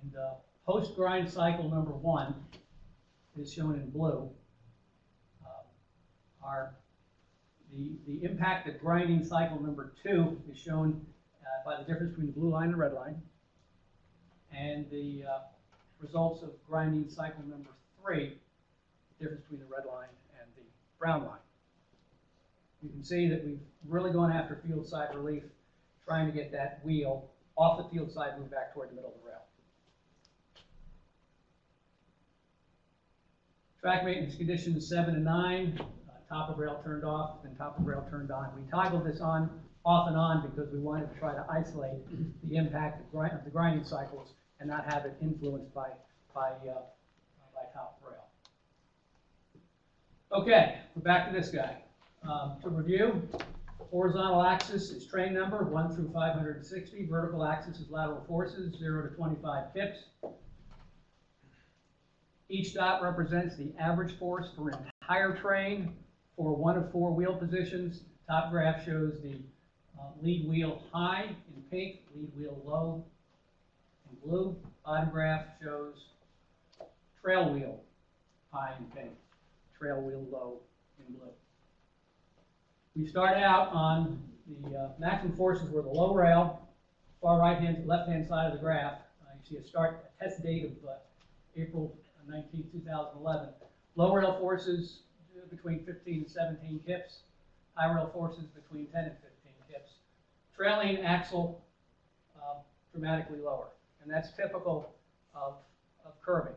And uh, post grind cycle number one is shown in blue. Uh, Our, the, the impact of grinding cycle number two is shown uh, by the difference between the blue line and red line. And the uh, results of grinding cycle number three, the difference between the red line and the brown line. You can see that we've really gone after field side relief, trying to get that wheel off the field side, move back toward the middle of the rail. Track maintenance conditions seven and nine, uh, top of rail turned off, then top of rail turned on. We toggled this on, off and on, because we wanted to try to isolate the impact of grind, of the grinding cycles and not have it influenced by, by, uh, by top rail. Okay, we're back to this guy. Um, to review, Horizontal axis is train number, one through five hundred and sixty. Vertical axis is lateral forces, zero to twenty-five kips. Each dot represents the average force for an entire train for one of four wheel positions. Top graph shows the uh, lead wheel high in pink, lead wheel low in blue. Bottom graph shows trail wheel high in pink, trail wheel low in blue. We start out on the uh, maximum forces were the low rail, far right-hand, left-hand side of the graph. Uh, You see a start, a test date of uh, April 19, 2011. Low rail forces between 15 and 17 kips, high rail forces between 10 and 15 kips. Trailing axle um, dramatically lower, and that's typical of, of curving.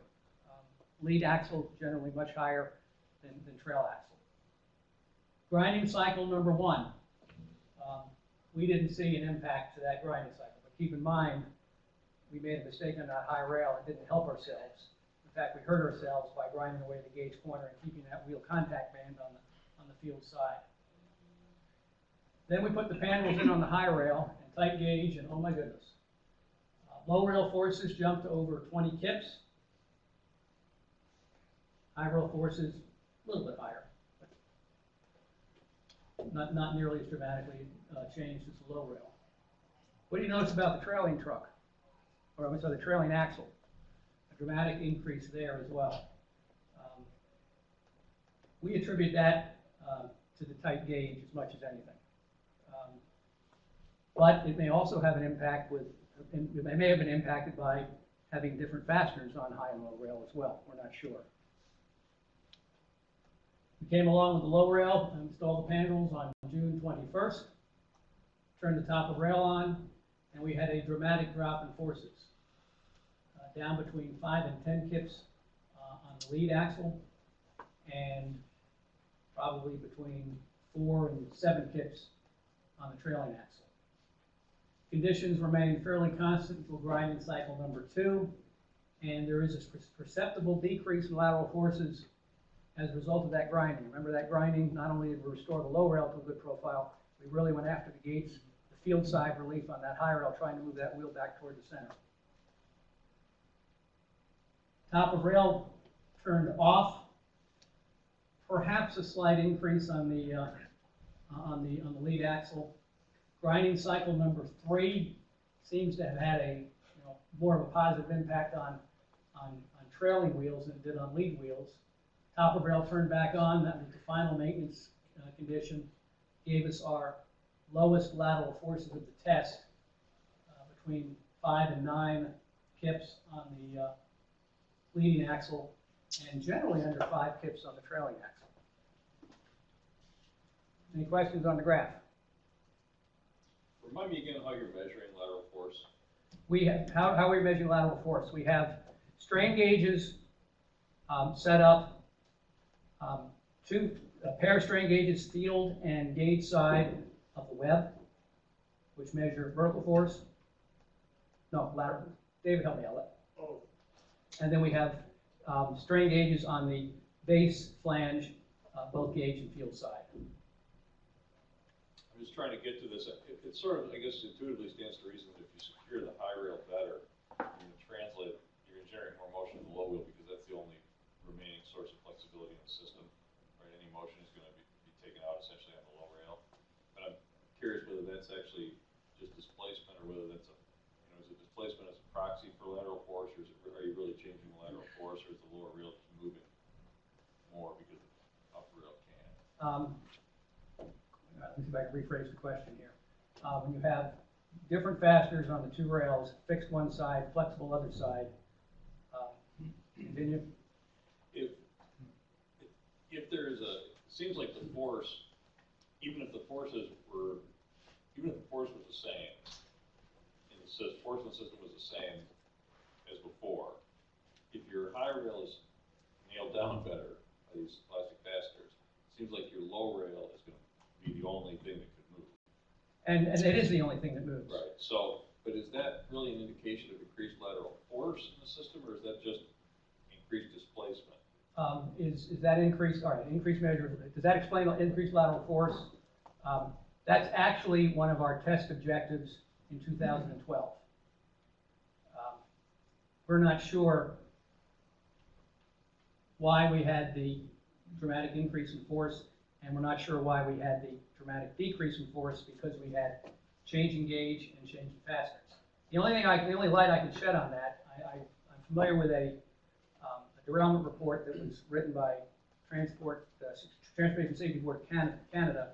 Um, Lead axle generally much higher than, than trail axle. Grinding cycle number one. Um, We didn't see an impact to that grinding cycle, but keep in mind, we made a mistake on that high rail and didn't help ourselves. In fact, we hurt ourselves by grinding away the gauge corner and keeping that wheel contact band on the, on the field side. Then we put the Pandrols in on the high rail and tight gauge, and oh my goodness. Uh, Low rail forces jumped over twenty kips. High rail forces, a little bit higher. Not, not nearly as dramatically, uh, changed as the low rail. What do you notice about the trailing truck? Or, I'm sorry, the trailing axle? A dramatic increase there as well. Um, We attribute that, uh, to the tight gauge as much as anything. Um, But it may also have an impact with, it may have been impacted by having different fasteners on high and low rail as well, we're not sure. We came along with the low rail, and installed the Pandrols on June twenty-first, turned the top of rail on, and we had a dramatic drop in forces. Uh, down between five and ten kips, uh, on the lead axle, and probably between four and seven kips on the trailing axle. Conditions remain fairly constant until grinding cycle number two, and there is a perceptible decrease in lateral forces as a result of that grinding. Remember that grinding, not only did we restore the low rail to a good profile, we really went after the gates, the field side relief on that high rail, trying to move that wheel back toward the center. Top of rail turned off, perhaps a slight increase on the, uh, on the, on the lead axle. Grinding cycle number three seems to have had a, you know, more of a positive impact on, on, on trailing wheels than it did on lead wheels. Of rail turned back on, that was the final maintenance, uh, condition, gave us our lowest lateral forces of the test, uh, between five and nine kips on the, uh, leading axle, and generally under five kips on the trailing axle. Any questions on the graph? Remind me again how you're measuring lateral force. We have, how, how we measuring lateral force, we have strain gauges, um, set up, um, two, a pair of strain gauges, field and gauge side of the web, which measure vertical force. No, lateral, David, help me out. Oh. And then we have, um, strain gauges on the base flange, uh, both gauge and field side. I'm just trying to get to this, it, it sort of, I guess intuitively stands to reason that if you secure the high rail better, you're gonna translate, you're gonna generate more motion in the low wheel, because that's the only remaining source of flexibility in the system, right? Any motion is gonna be, be taken out essentially on the low rail. But I'm curious whether that's actually just displacement, or whether that's a, you know, is it displacement as a proxy for lateral force, or is it, are you really changing the lateral force, or is the lower rail just moving more because the upper rail can't? Um, uh, let me see if I can rephrase the question here. Uh, when you have different fasteners on the two rails, fixed one side, flexible other side, um, continue, if, if there is a, it seems like the force, even if the forces were, even if the force was the same, and the sys, force in the system was the same as before, if your high rail is nailed down better by these elastic fasteners, it seems like your low rail is gonna be the only thing that could move. and, and it is the only thing that moves. Right, so, but is that really an indication of increased lateral force in the system, or is that just increased displacement? Um, is, is that increase, all right, increased measure, does that explain increased lateral force? Um, That's actually one of our test objectives in 2012. Um, We're not sure why we had the dramatic increase in force, and we're not sure why we had the dramatic decrease in force, because we had change in gauge and change in fasteners. The only thing I, the only light I can shed on that, I, I, I'm familiar with a derailment report that was written by Transport, uh, Transportation Safety Board Canada, Canada,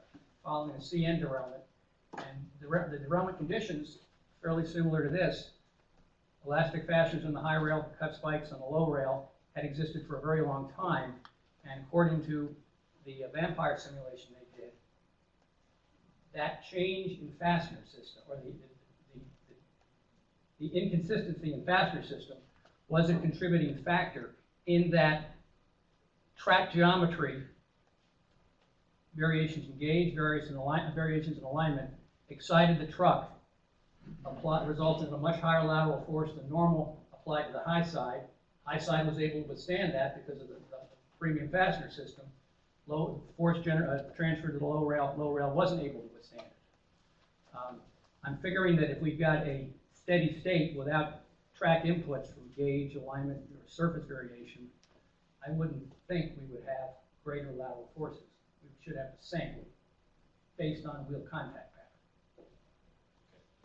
following a CN derailment. And the, the derailment conditions, fairly similar to this, elastic fasteners on the high rail, cut spikes on the low rail, had existed for a very long time. And according to the uh, VAMPIRE simulation they did, that change in fastener system, or the, the, the, the inconsistency in fastener system was a contributing factor in that track geometry, variations in gauge, variations in variations in alignment, excited the truck, resulted in a much higher lateral force than normal applied to the high side. High side was able to withstand that because of the, the premium fastener system. Low, force uh, transferred to the low rail, low rail wasn't able to withstand it. Um, I'm figuring that if we've got a steady state without track inputs from gauge, alignment, surface variation, I wouldn't think we would have greater lateral forces. We should have the same, based on wheel contact pattern.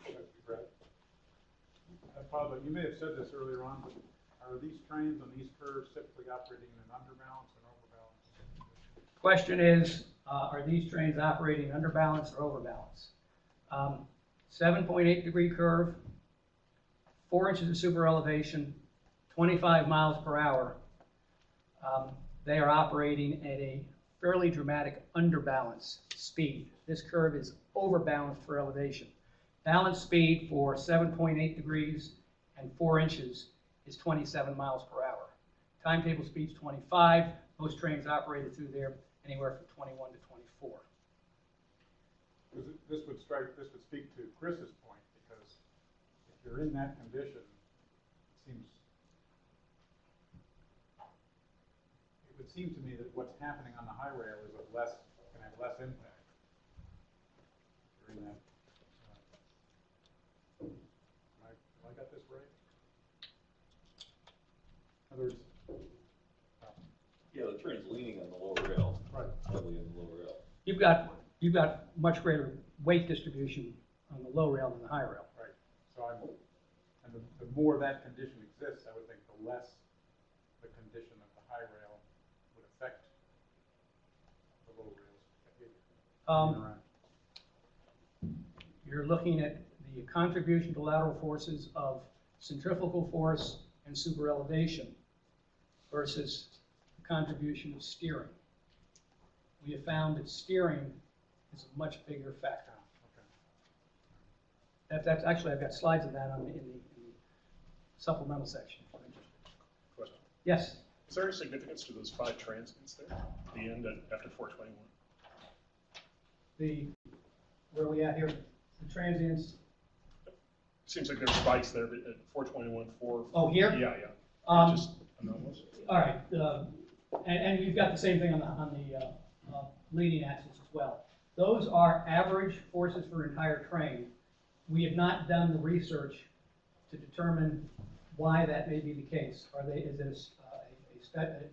Okay. I apologize, you may have said this earlier on, but are these trains on these curves typically operating in an underbalance and overbalance? Question is, uh, are these trains operating underbalance or overbalance? Um, seven point eight degree curve, four inches of super elevation, twenty-five miles per hour. Um, they are operating at a fairly dramatic underbalance speed. This curve is overbalanced for elevation. Balance speed for seven point eight degrees and four inches is twenty-seven miles per hour. Timetable speed's twenty-five, most trains operated through there anywhere from twenty-one to twenty-four. This would strike, this would speak to Chris's point, because if you're in that condition, it seems, it would to me that what's happening on the high rail is of less, can have less impact. during that, uh, I, have I got this right? In other words, Yeah, the train's leaning on the lower rail, right, heavily on the lower rail. You've got, you've got much greater weight distribution on the low rail than the high rail. right, so I'm, and the, the more that condition exists, I would think the less the condition of the high rail would affect the low rail's behavior. Um, You're looking at the contribution to lateral forces of centrifugal force and super elevation versus the contribution of steering. We have found that steering is a much bigger factor. Okay. That, that's, actually, I've got slides of that on the, in the, in the supplemental section. if you're interested. Question. Yes, Is there any significance to those five transients there, at the end at- after four twenty-one? The, where are we at here? The transients, Seems like there's spikes there, but at four twenty-one, four. oh, here? Yeah, yeah. Um, Just anomalous. All right, uh, and, and you've got the same thing on the, on the, uh, uh, leading axis as well. Those are average forces for an entire train. We have not done the research to determine why that may be the case. Are they, is it a, s- uh, a, a spe-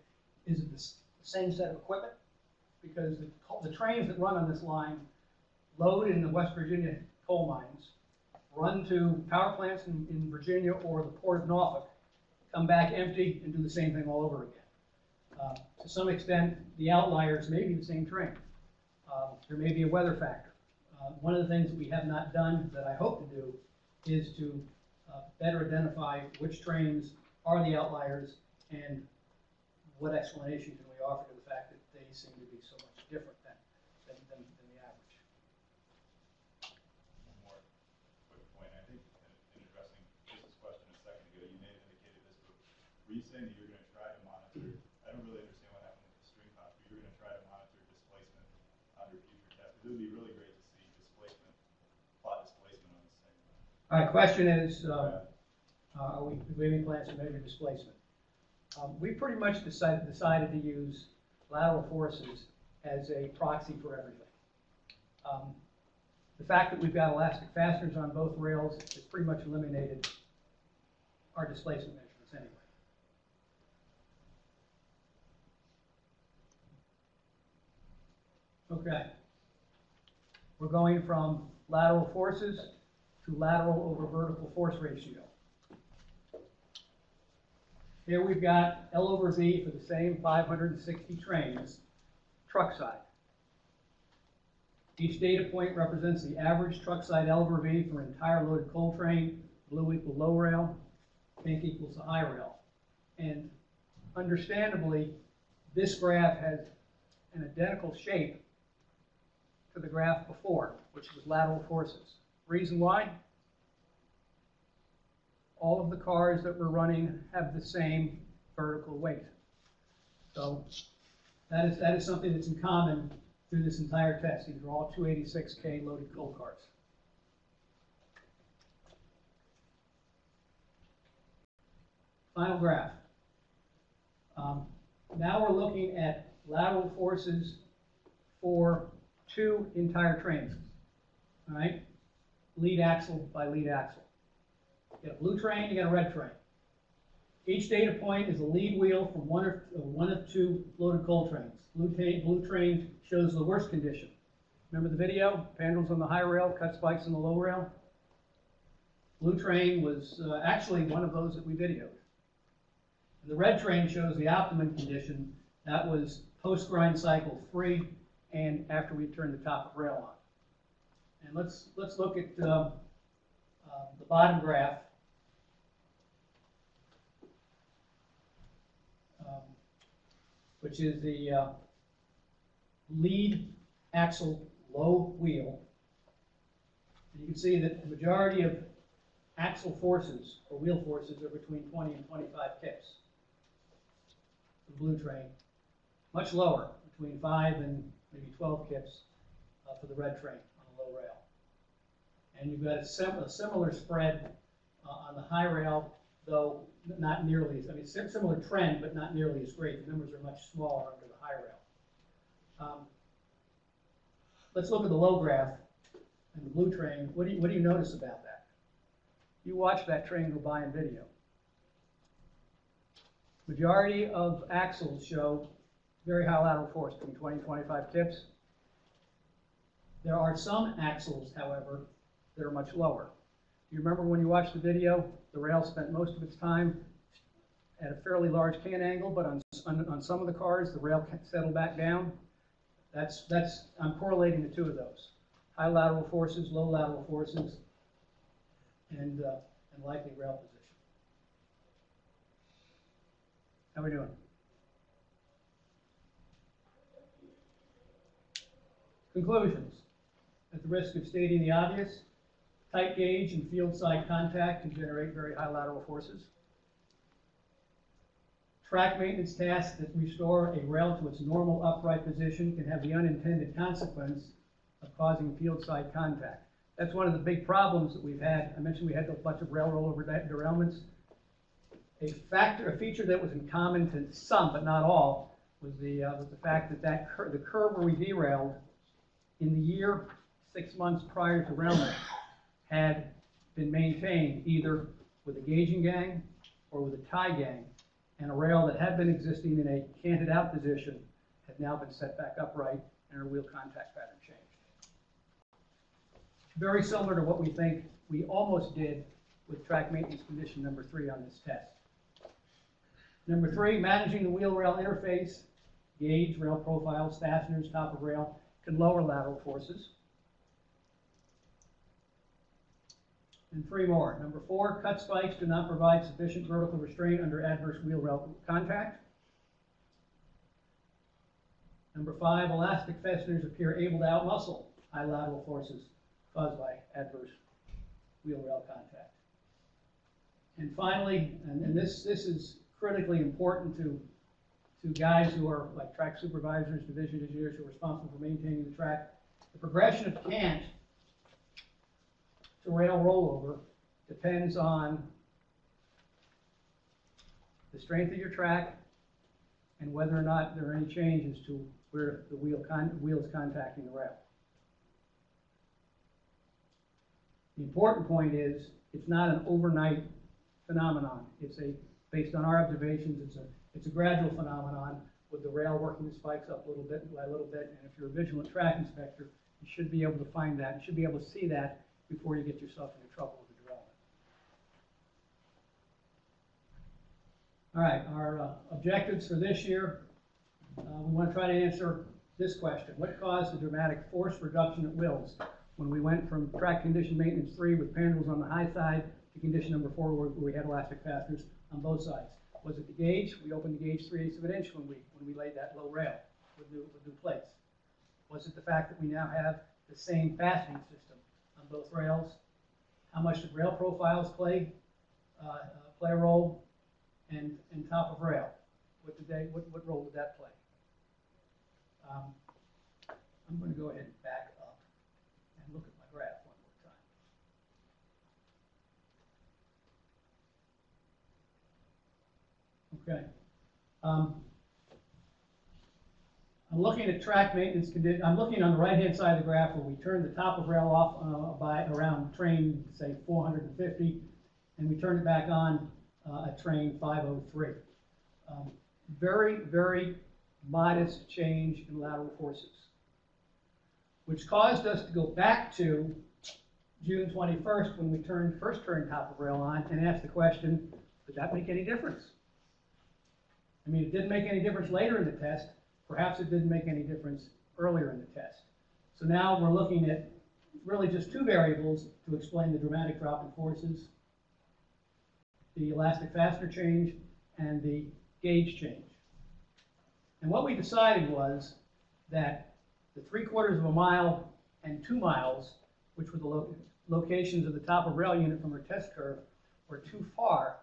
is it the s- same set of equipment? Because the, the trains that run on this line load in the West Virginia coal mines, run to power plants in, in Virginia or the Port of Norfolk, come back empty and do the same thing all over again. Uh, To some extent, the outliers may be the same train. Uh, There may be a weather factor. Uh, One of the things that we have not done, that I hope to do, is to uh, better identify which trains are the outliers and what explanation can we offer to the fact that they seem to be so much different than, than, than than the average. One more quick point, I think in in addressing Chris's question a second ago, you may have indicated this, but were you saying that you're gonna try to monitor, I don't really understand what happened with the string cost, but you're gonna try to monitor displacement under future tests? It would be really great to see displacement, plot displacement on the same. All right, question is, uh, uh, are we, do we have any plans to measure displacement? Um, We pretty much decided, decided to use lateral forces as a proxy for everything. Um, The fact that we've got elastic fasteners on both rails has pretty much eliminated our displacement measurements Okay. We're going from lateral forces to lateral over vertical force ratio. Here we've got L over V for the same 560 trains, truck side. Each data point represents the average truck side L over V for an entire loaded coal train. Blue equals low rail, pink equals the high rail. And understandably, this graph has an identical shape the graph before, which was lateral forces. Reason why? All of the cars that we're running have the same vertical weight. So that is, that is something that's in common through this entire test. These are all 286K loaded coal cars. Final graph. Um, Now we're looking at lateral forces for two entire trains. All right? Lead axle by lead axle. You got a blue train, you got a red train. Each data point is a lead wheel from one of, uh, one of two loaded coal trains. Blue train, blue train shows the worst condition. Remember the video? Pandrols on the high rail, cut spikes on the low rail? Blue train was uh, actually one of those that we videoed. And the red train shows the optimum condition. That was post-grind cycle free and after we turned the top of rail on. And let's, let's look at uh, the bottom graph. um, Which is the uh, lead axle low wheel. And you can see that the majority of axle forces or wheel forces are between 20 and 25 kips. The blue train, much lower, between 5 and maybe 12 kips uh, for the red train on the low rail. And you've got a, sim- a similar spread uh, on the high rail, though not nearly as, I mean, sim- similar trend, but not nearly as great. The numbers are much smaller under the high rail. Um, Let's look at the low graph and the blue train. What do you, what do you notice about that? You watch that train go by in video. Majority of axles show very high lateral force, between 20 and 25 kips. There are some axles, however, that are much lower. Do you remember when you watched the video, the rail spent most of its time at a fairly large cant angle, but on, on, on some of the cars, the rail settled back down. That's, that's, I'm correlating the two of those. High lateral forces, low lateral forces, and, uh, and likely rail position. How we doing? Conclusions. At the risk of stating the obvious, tight gauge and field side contact can generate very high lateral forces. Track maintenance tasks that restore a rail to its normal upright position can have the unintended consequence of causing field side contact. That's one of the big problems that we've had. I mentioned we had a bunch of rail rollover de- derailments. A factor, a feature that was in common to some, but not all, was the, uh, was the fact that that cur- the curve where we derailed in the year, six months prior to derailment, had been maintained either with a gauging gang or with a tie gang, and a rail that had been existing in a canted out position had now been set back upright and our wheel contact pattern changed. Very similar to what we think we almost did with track maintenance condition number three on this test. Number three, managing the wheel rail interface, gauge, rail profiles, fasteners, top of rail, can lower lateral forces. And three more. Number four, cut spikes do not provide sufficient vertical restraint under adverse wheel rail contact. Number five, elastic fasteners appear able to outmuscle high lateral forces caused by adverse wheel rail contact. And finally, and, and this, this is critically important to, to guys who are like track supervisors, division engineers who are responsible for maintaining the track, the progression of cant to rail rollover depends on the strength of your track and whether or not there are any changes to where the wheel con, wheel is contacting the rail. The important point is, it's not an overnight phenomenon. It's a, based on our observations, it's a, it's a gradual phenomenon with the rail working the spikes up a little bit by little bit. And if you're a vigilant track inspector, you should be able to find that, you should be able to see that before you get yourself into trouble with the derailment. All right, our uh, objectives for this year, uh, we want to try to answer this question. What caused the dramatic force reduction at Wills when we went from track condition maintenance three with Pandrols on the high side to condition number four where we had elastic fasteners on both sides? Was it the gauge? We opened the gauge three eighths of an inch when we, when we laid that low rail with new, with new plates. Was it the fact that we now have the same fastening system on both rails? How much did rail profiles play, uh, uh, play a role? And, and top of rail? What did they, what, what role did that play? Um, I'm gonna go ahead and back up and look at my graph one more time. Okay. Um, I'm looking at track maintenance condition. I'm looking on the right-hand side of the graph where we turned the top of rail off, uh, by around train, say, four hundred and fifty, and we turned it back on, uh, at train five oh three. Um, Very, very modest change in lateral forces, which caused us to go back to June twenty-first, when we turned, first turned top of rail on, and ask the question, did that make any difference? I mean, it didn't make any difference later in the test, perhaps it didn't make any difference earlier in the test. So now we're looking at really just two variables to explain the dramatic drop in forces. The elastic fastener change and the gauge change. And what we decided was that the three quarters of a mile and two miles, which were the lo- locations of the top of rail unit from our test curve, were too far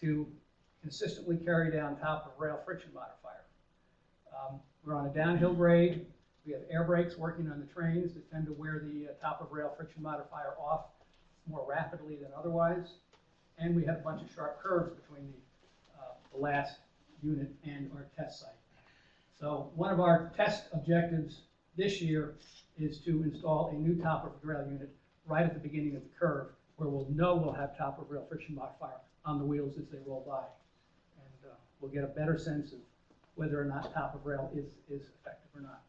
to consistently carry down top of rail friction modifier. Um, We're on a downhill grade, we have air brakes working on the trains that tend to wear the uh, top of rail friction modifier off more rapidly than otherwise. And we have a bunch of sharp curves between the, uh, the last unit and our test site. So one of our test objectives this year is to install a new top of rail unit right at the beginning of the curve, where we'll know we'll have top of rail friction modifier on the wheels as they roll by. We'll get a better sense of whether or not top of rail is, is effective or not.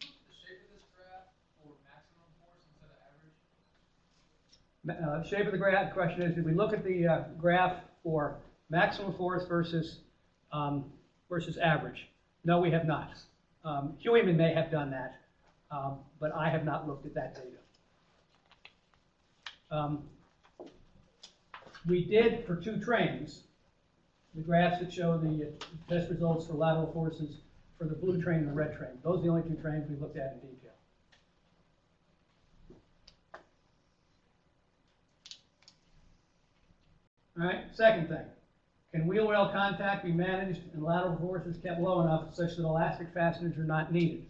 Did you look at the shape of this graph for maximum force instead of average? Uh, Shape of the graph, question is, did we look at the uh, graph for maximum force versus, um, versus average? No, we have not. Um, Huimin may have done that, um, but I have not looked at that data. Um, We did for two trains, the graphs that show the test results for lateral forces for the blue train and the red train. Those are the only two trains we looked at in detail. All right, second thing, can wheel rail contact be managed and lateral forces kept low enough such that elastic fasteners are not needed?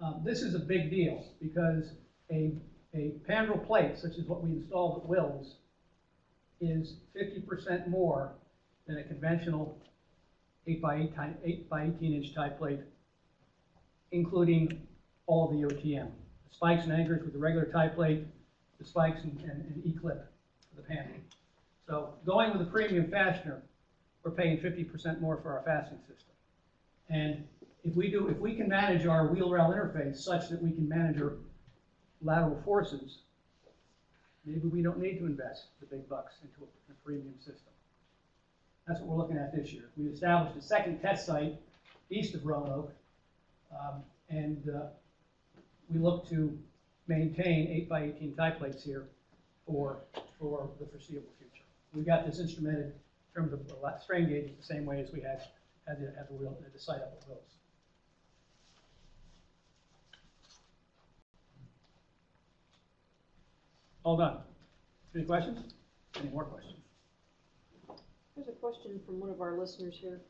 Um, this is a big deal because a, a Pandrol plate, such as what we installed at Wills, is fifty percent more than a conventional eight by eight, ti- eight by eighteen inch tie plate, including all the OTM. The Spikes and anchors with the regular tie plate, the spikes and, and and E-clip for the Pandrol. So going with a premium fastener, we're paying fifty percent more for our fastening system. And if we do, if we can manage our wheel rail interface such that we can manage our lateral forces, maybe we don't need to invest the big bucks into a, a premium system. That's what we're looking at this year. We established a second test site east of Roanoke, um, and, uh, we look to maintain eight by eighteen tie plates here for, for the foreseeable future. We've got this instrumented in terms of the strain gauges the same way as we had at the, at the wheel, the site up at Wills. All done. Any questions? Any more questions? There's a question from one of our listeners here,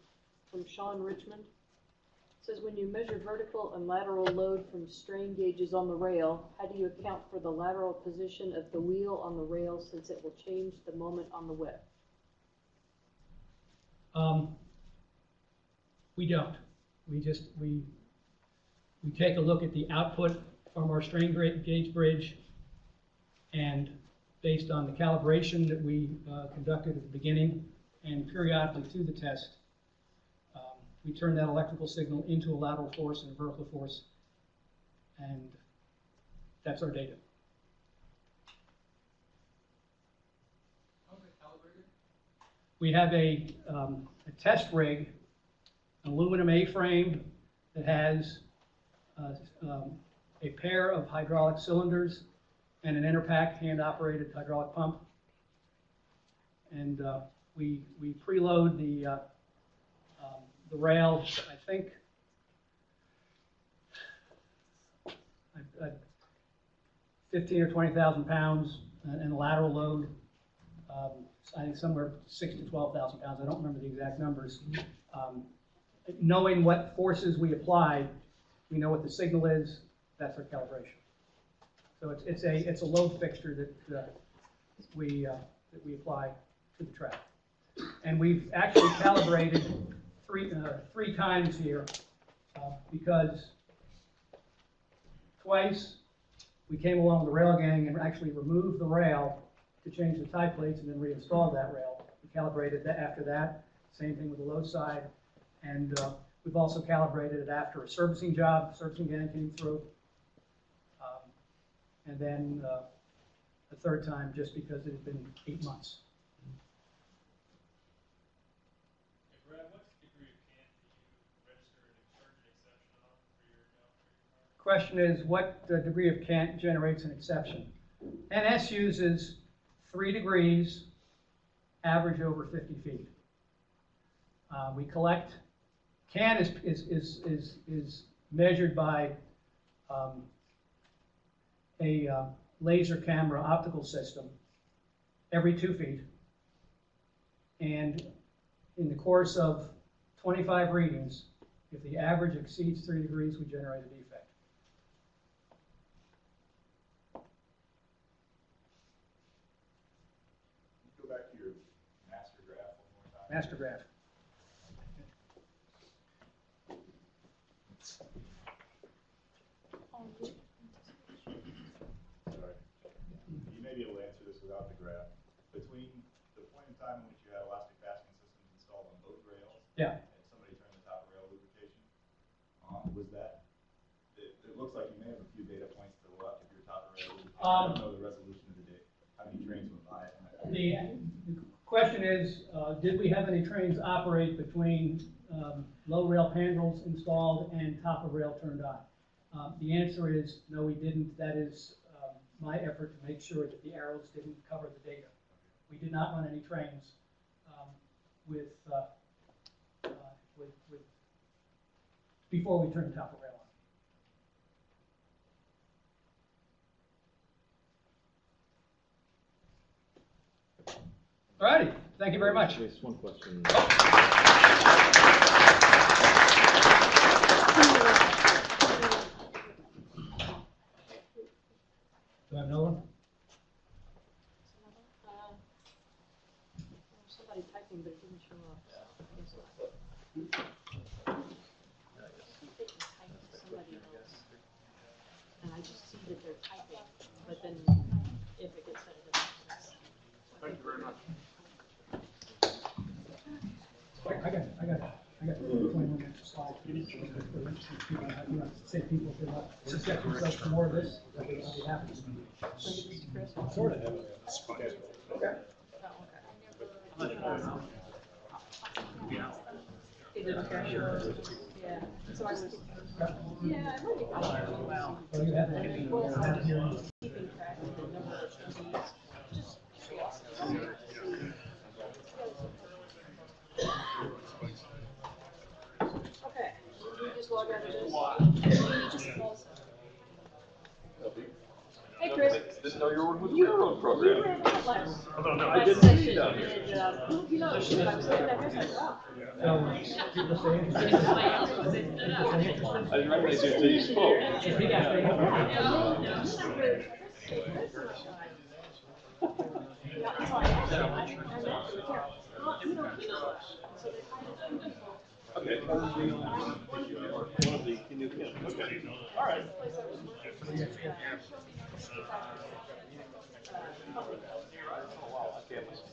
from Sean Richmond. It Says, when you measure vertical and lateral load from strain gauges on the rail, how do you account for the lateral position of the wheel on the rail since it will change the moment on the web? Um, we don't. We just, we, we take a look at the output from our strain gauge bridge And based on the calibration that we uh, conducted at the beginning and periodically through the test, um, we turn that electrical signal into a lateral force and a vertical force. And that's our data. We have a, um, a test rig, an aluminum A-frame that has, uh, um, a pair of hydraulic cylinders and an Enerpac hand-operated hydraulic pump. And, uh, we, we preload the, uh, um, the rail, I think, I- I- fifteen or twenty thousand pounds and lateral load um, I think somewhere six to twelve thousand pounds, I don't remember the exact numbers. Um, Knowing what forces we apply, we know what the signal is, that's our calibration. So it's, it's a, it's a load fixture that, uh, we, uh, that we apply to the track. And we've actually calibrated three, uh, three times here, uh, because twice we came along the rail gang and actually removed the rail to change the tie plates and then reinstalled that rail. We calibrated that after that, same thing with the low side. And uh, we've also calibrated it after a servicing job, servicing gang came through. Um, And then uh, a third time just because it had been eight months. Hey Brad, what degree of cant do you register an incursion exception on for your downstream car? Question is, what degree of cant generates an exception? NS uses three degrees, average over 50 feet. Uh, We collect, cant is, is, is, is, is measured by um, a uh, laser camera optical system every two feet. And in the course of 25 readings, if the average exceeds three degrees, we generate a defect. Go back to your master graph one more time. Master graph. Sorry. You may be able to answer this without the graph. Between the point in time in which you had elastic fastening systems installed on both rails. Yeah. And somebody turned the top rail lubrication on, was that, it, it looks like you may have a few data points to the left of your top rail lubrication. I Um, don't know the resolution of the date, how many trains went by. it. The question is, uh, did we have any trains operate between, um, low rail Pandrols installed and top of rail turned on? Um, the answer is, no, we didn't. That is, um, my effort to make sure that the arrows didn't cover the data. We did not run any trains, um, with, uh, uh, with, with, before we turned top of rail on. All righty, thank you very much. Just one question. Do I have another one? Somebody typing, but it didn't show up. I guess not. I think they can type to somebody else. And I just see that they're typing, but then if it gets sent to Thank you very much. I got, I got, I got twenty-one extra slides. for each of them. I do not say people should not subject themselves to more of this, I'd be I'd be happy. Sort of have Okay. Yeah, so I was, yeah, I might be. Wow. You have that, you have. Keeping track oh, know, Chris- didn't- didn't know your word You, railroad you were program. in I don't know. I didn't see that. uh, you know, I was sitting there, I was like, didn't spoke. Okay. All right. 65% public health.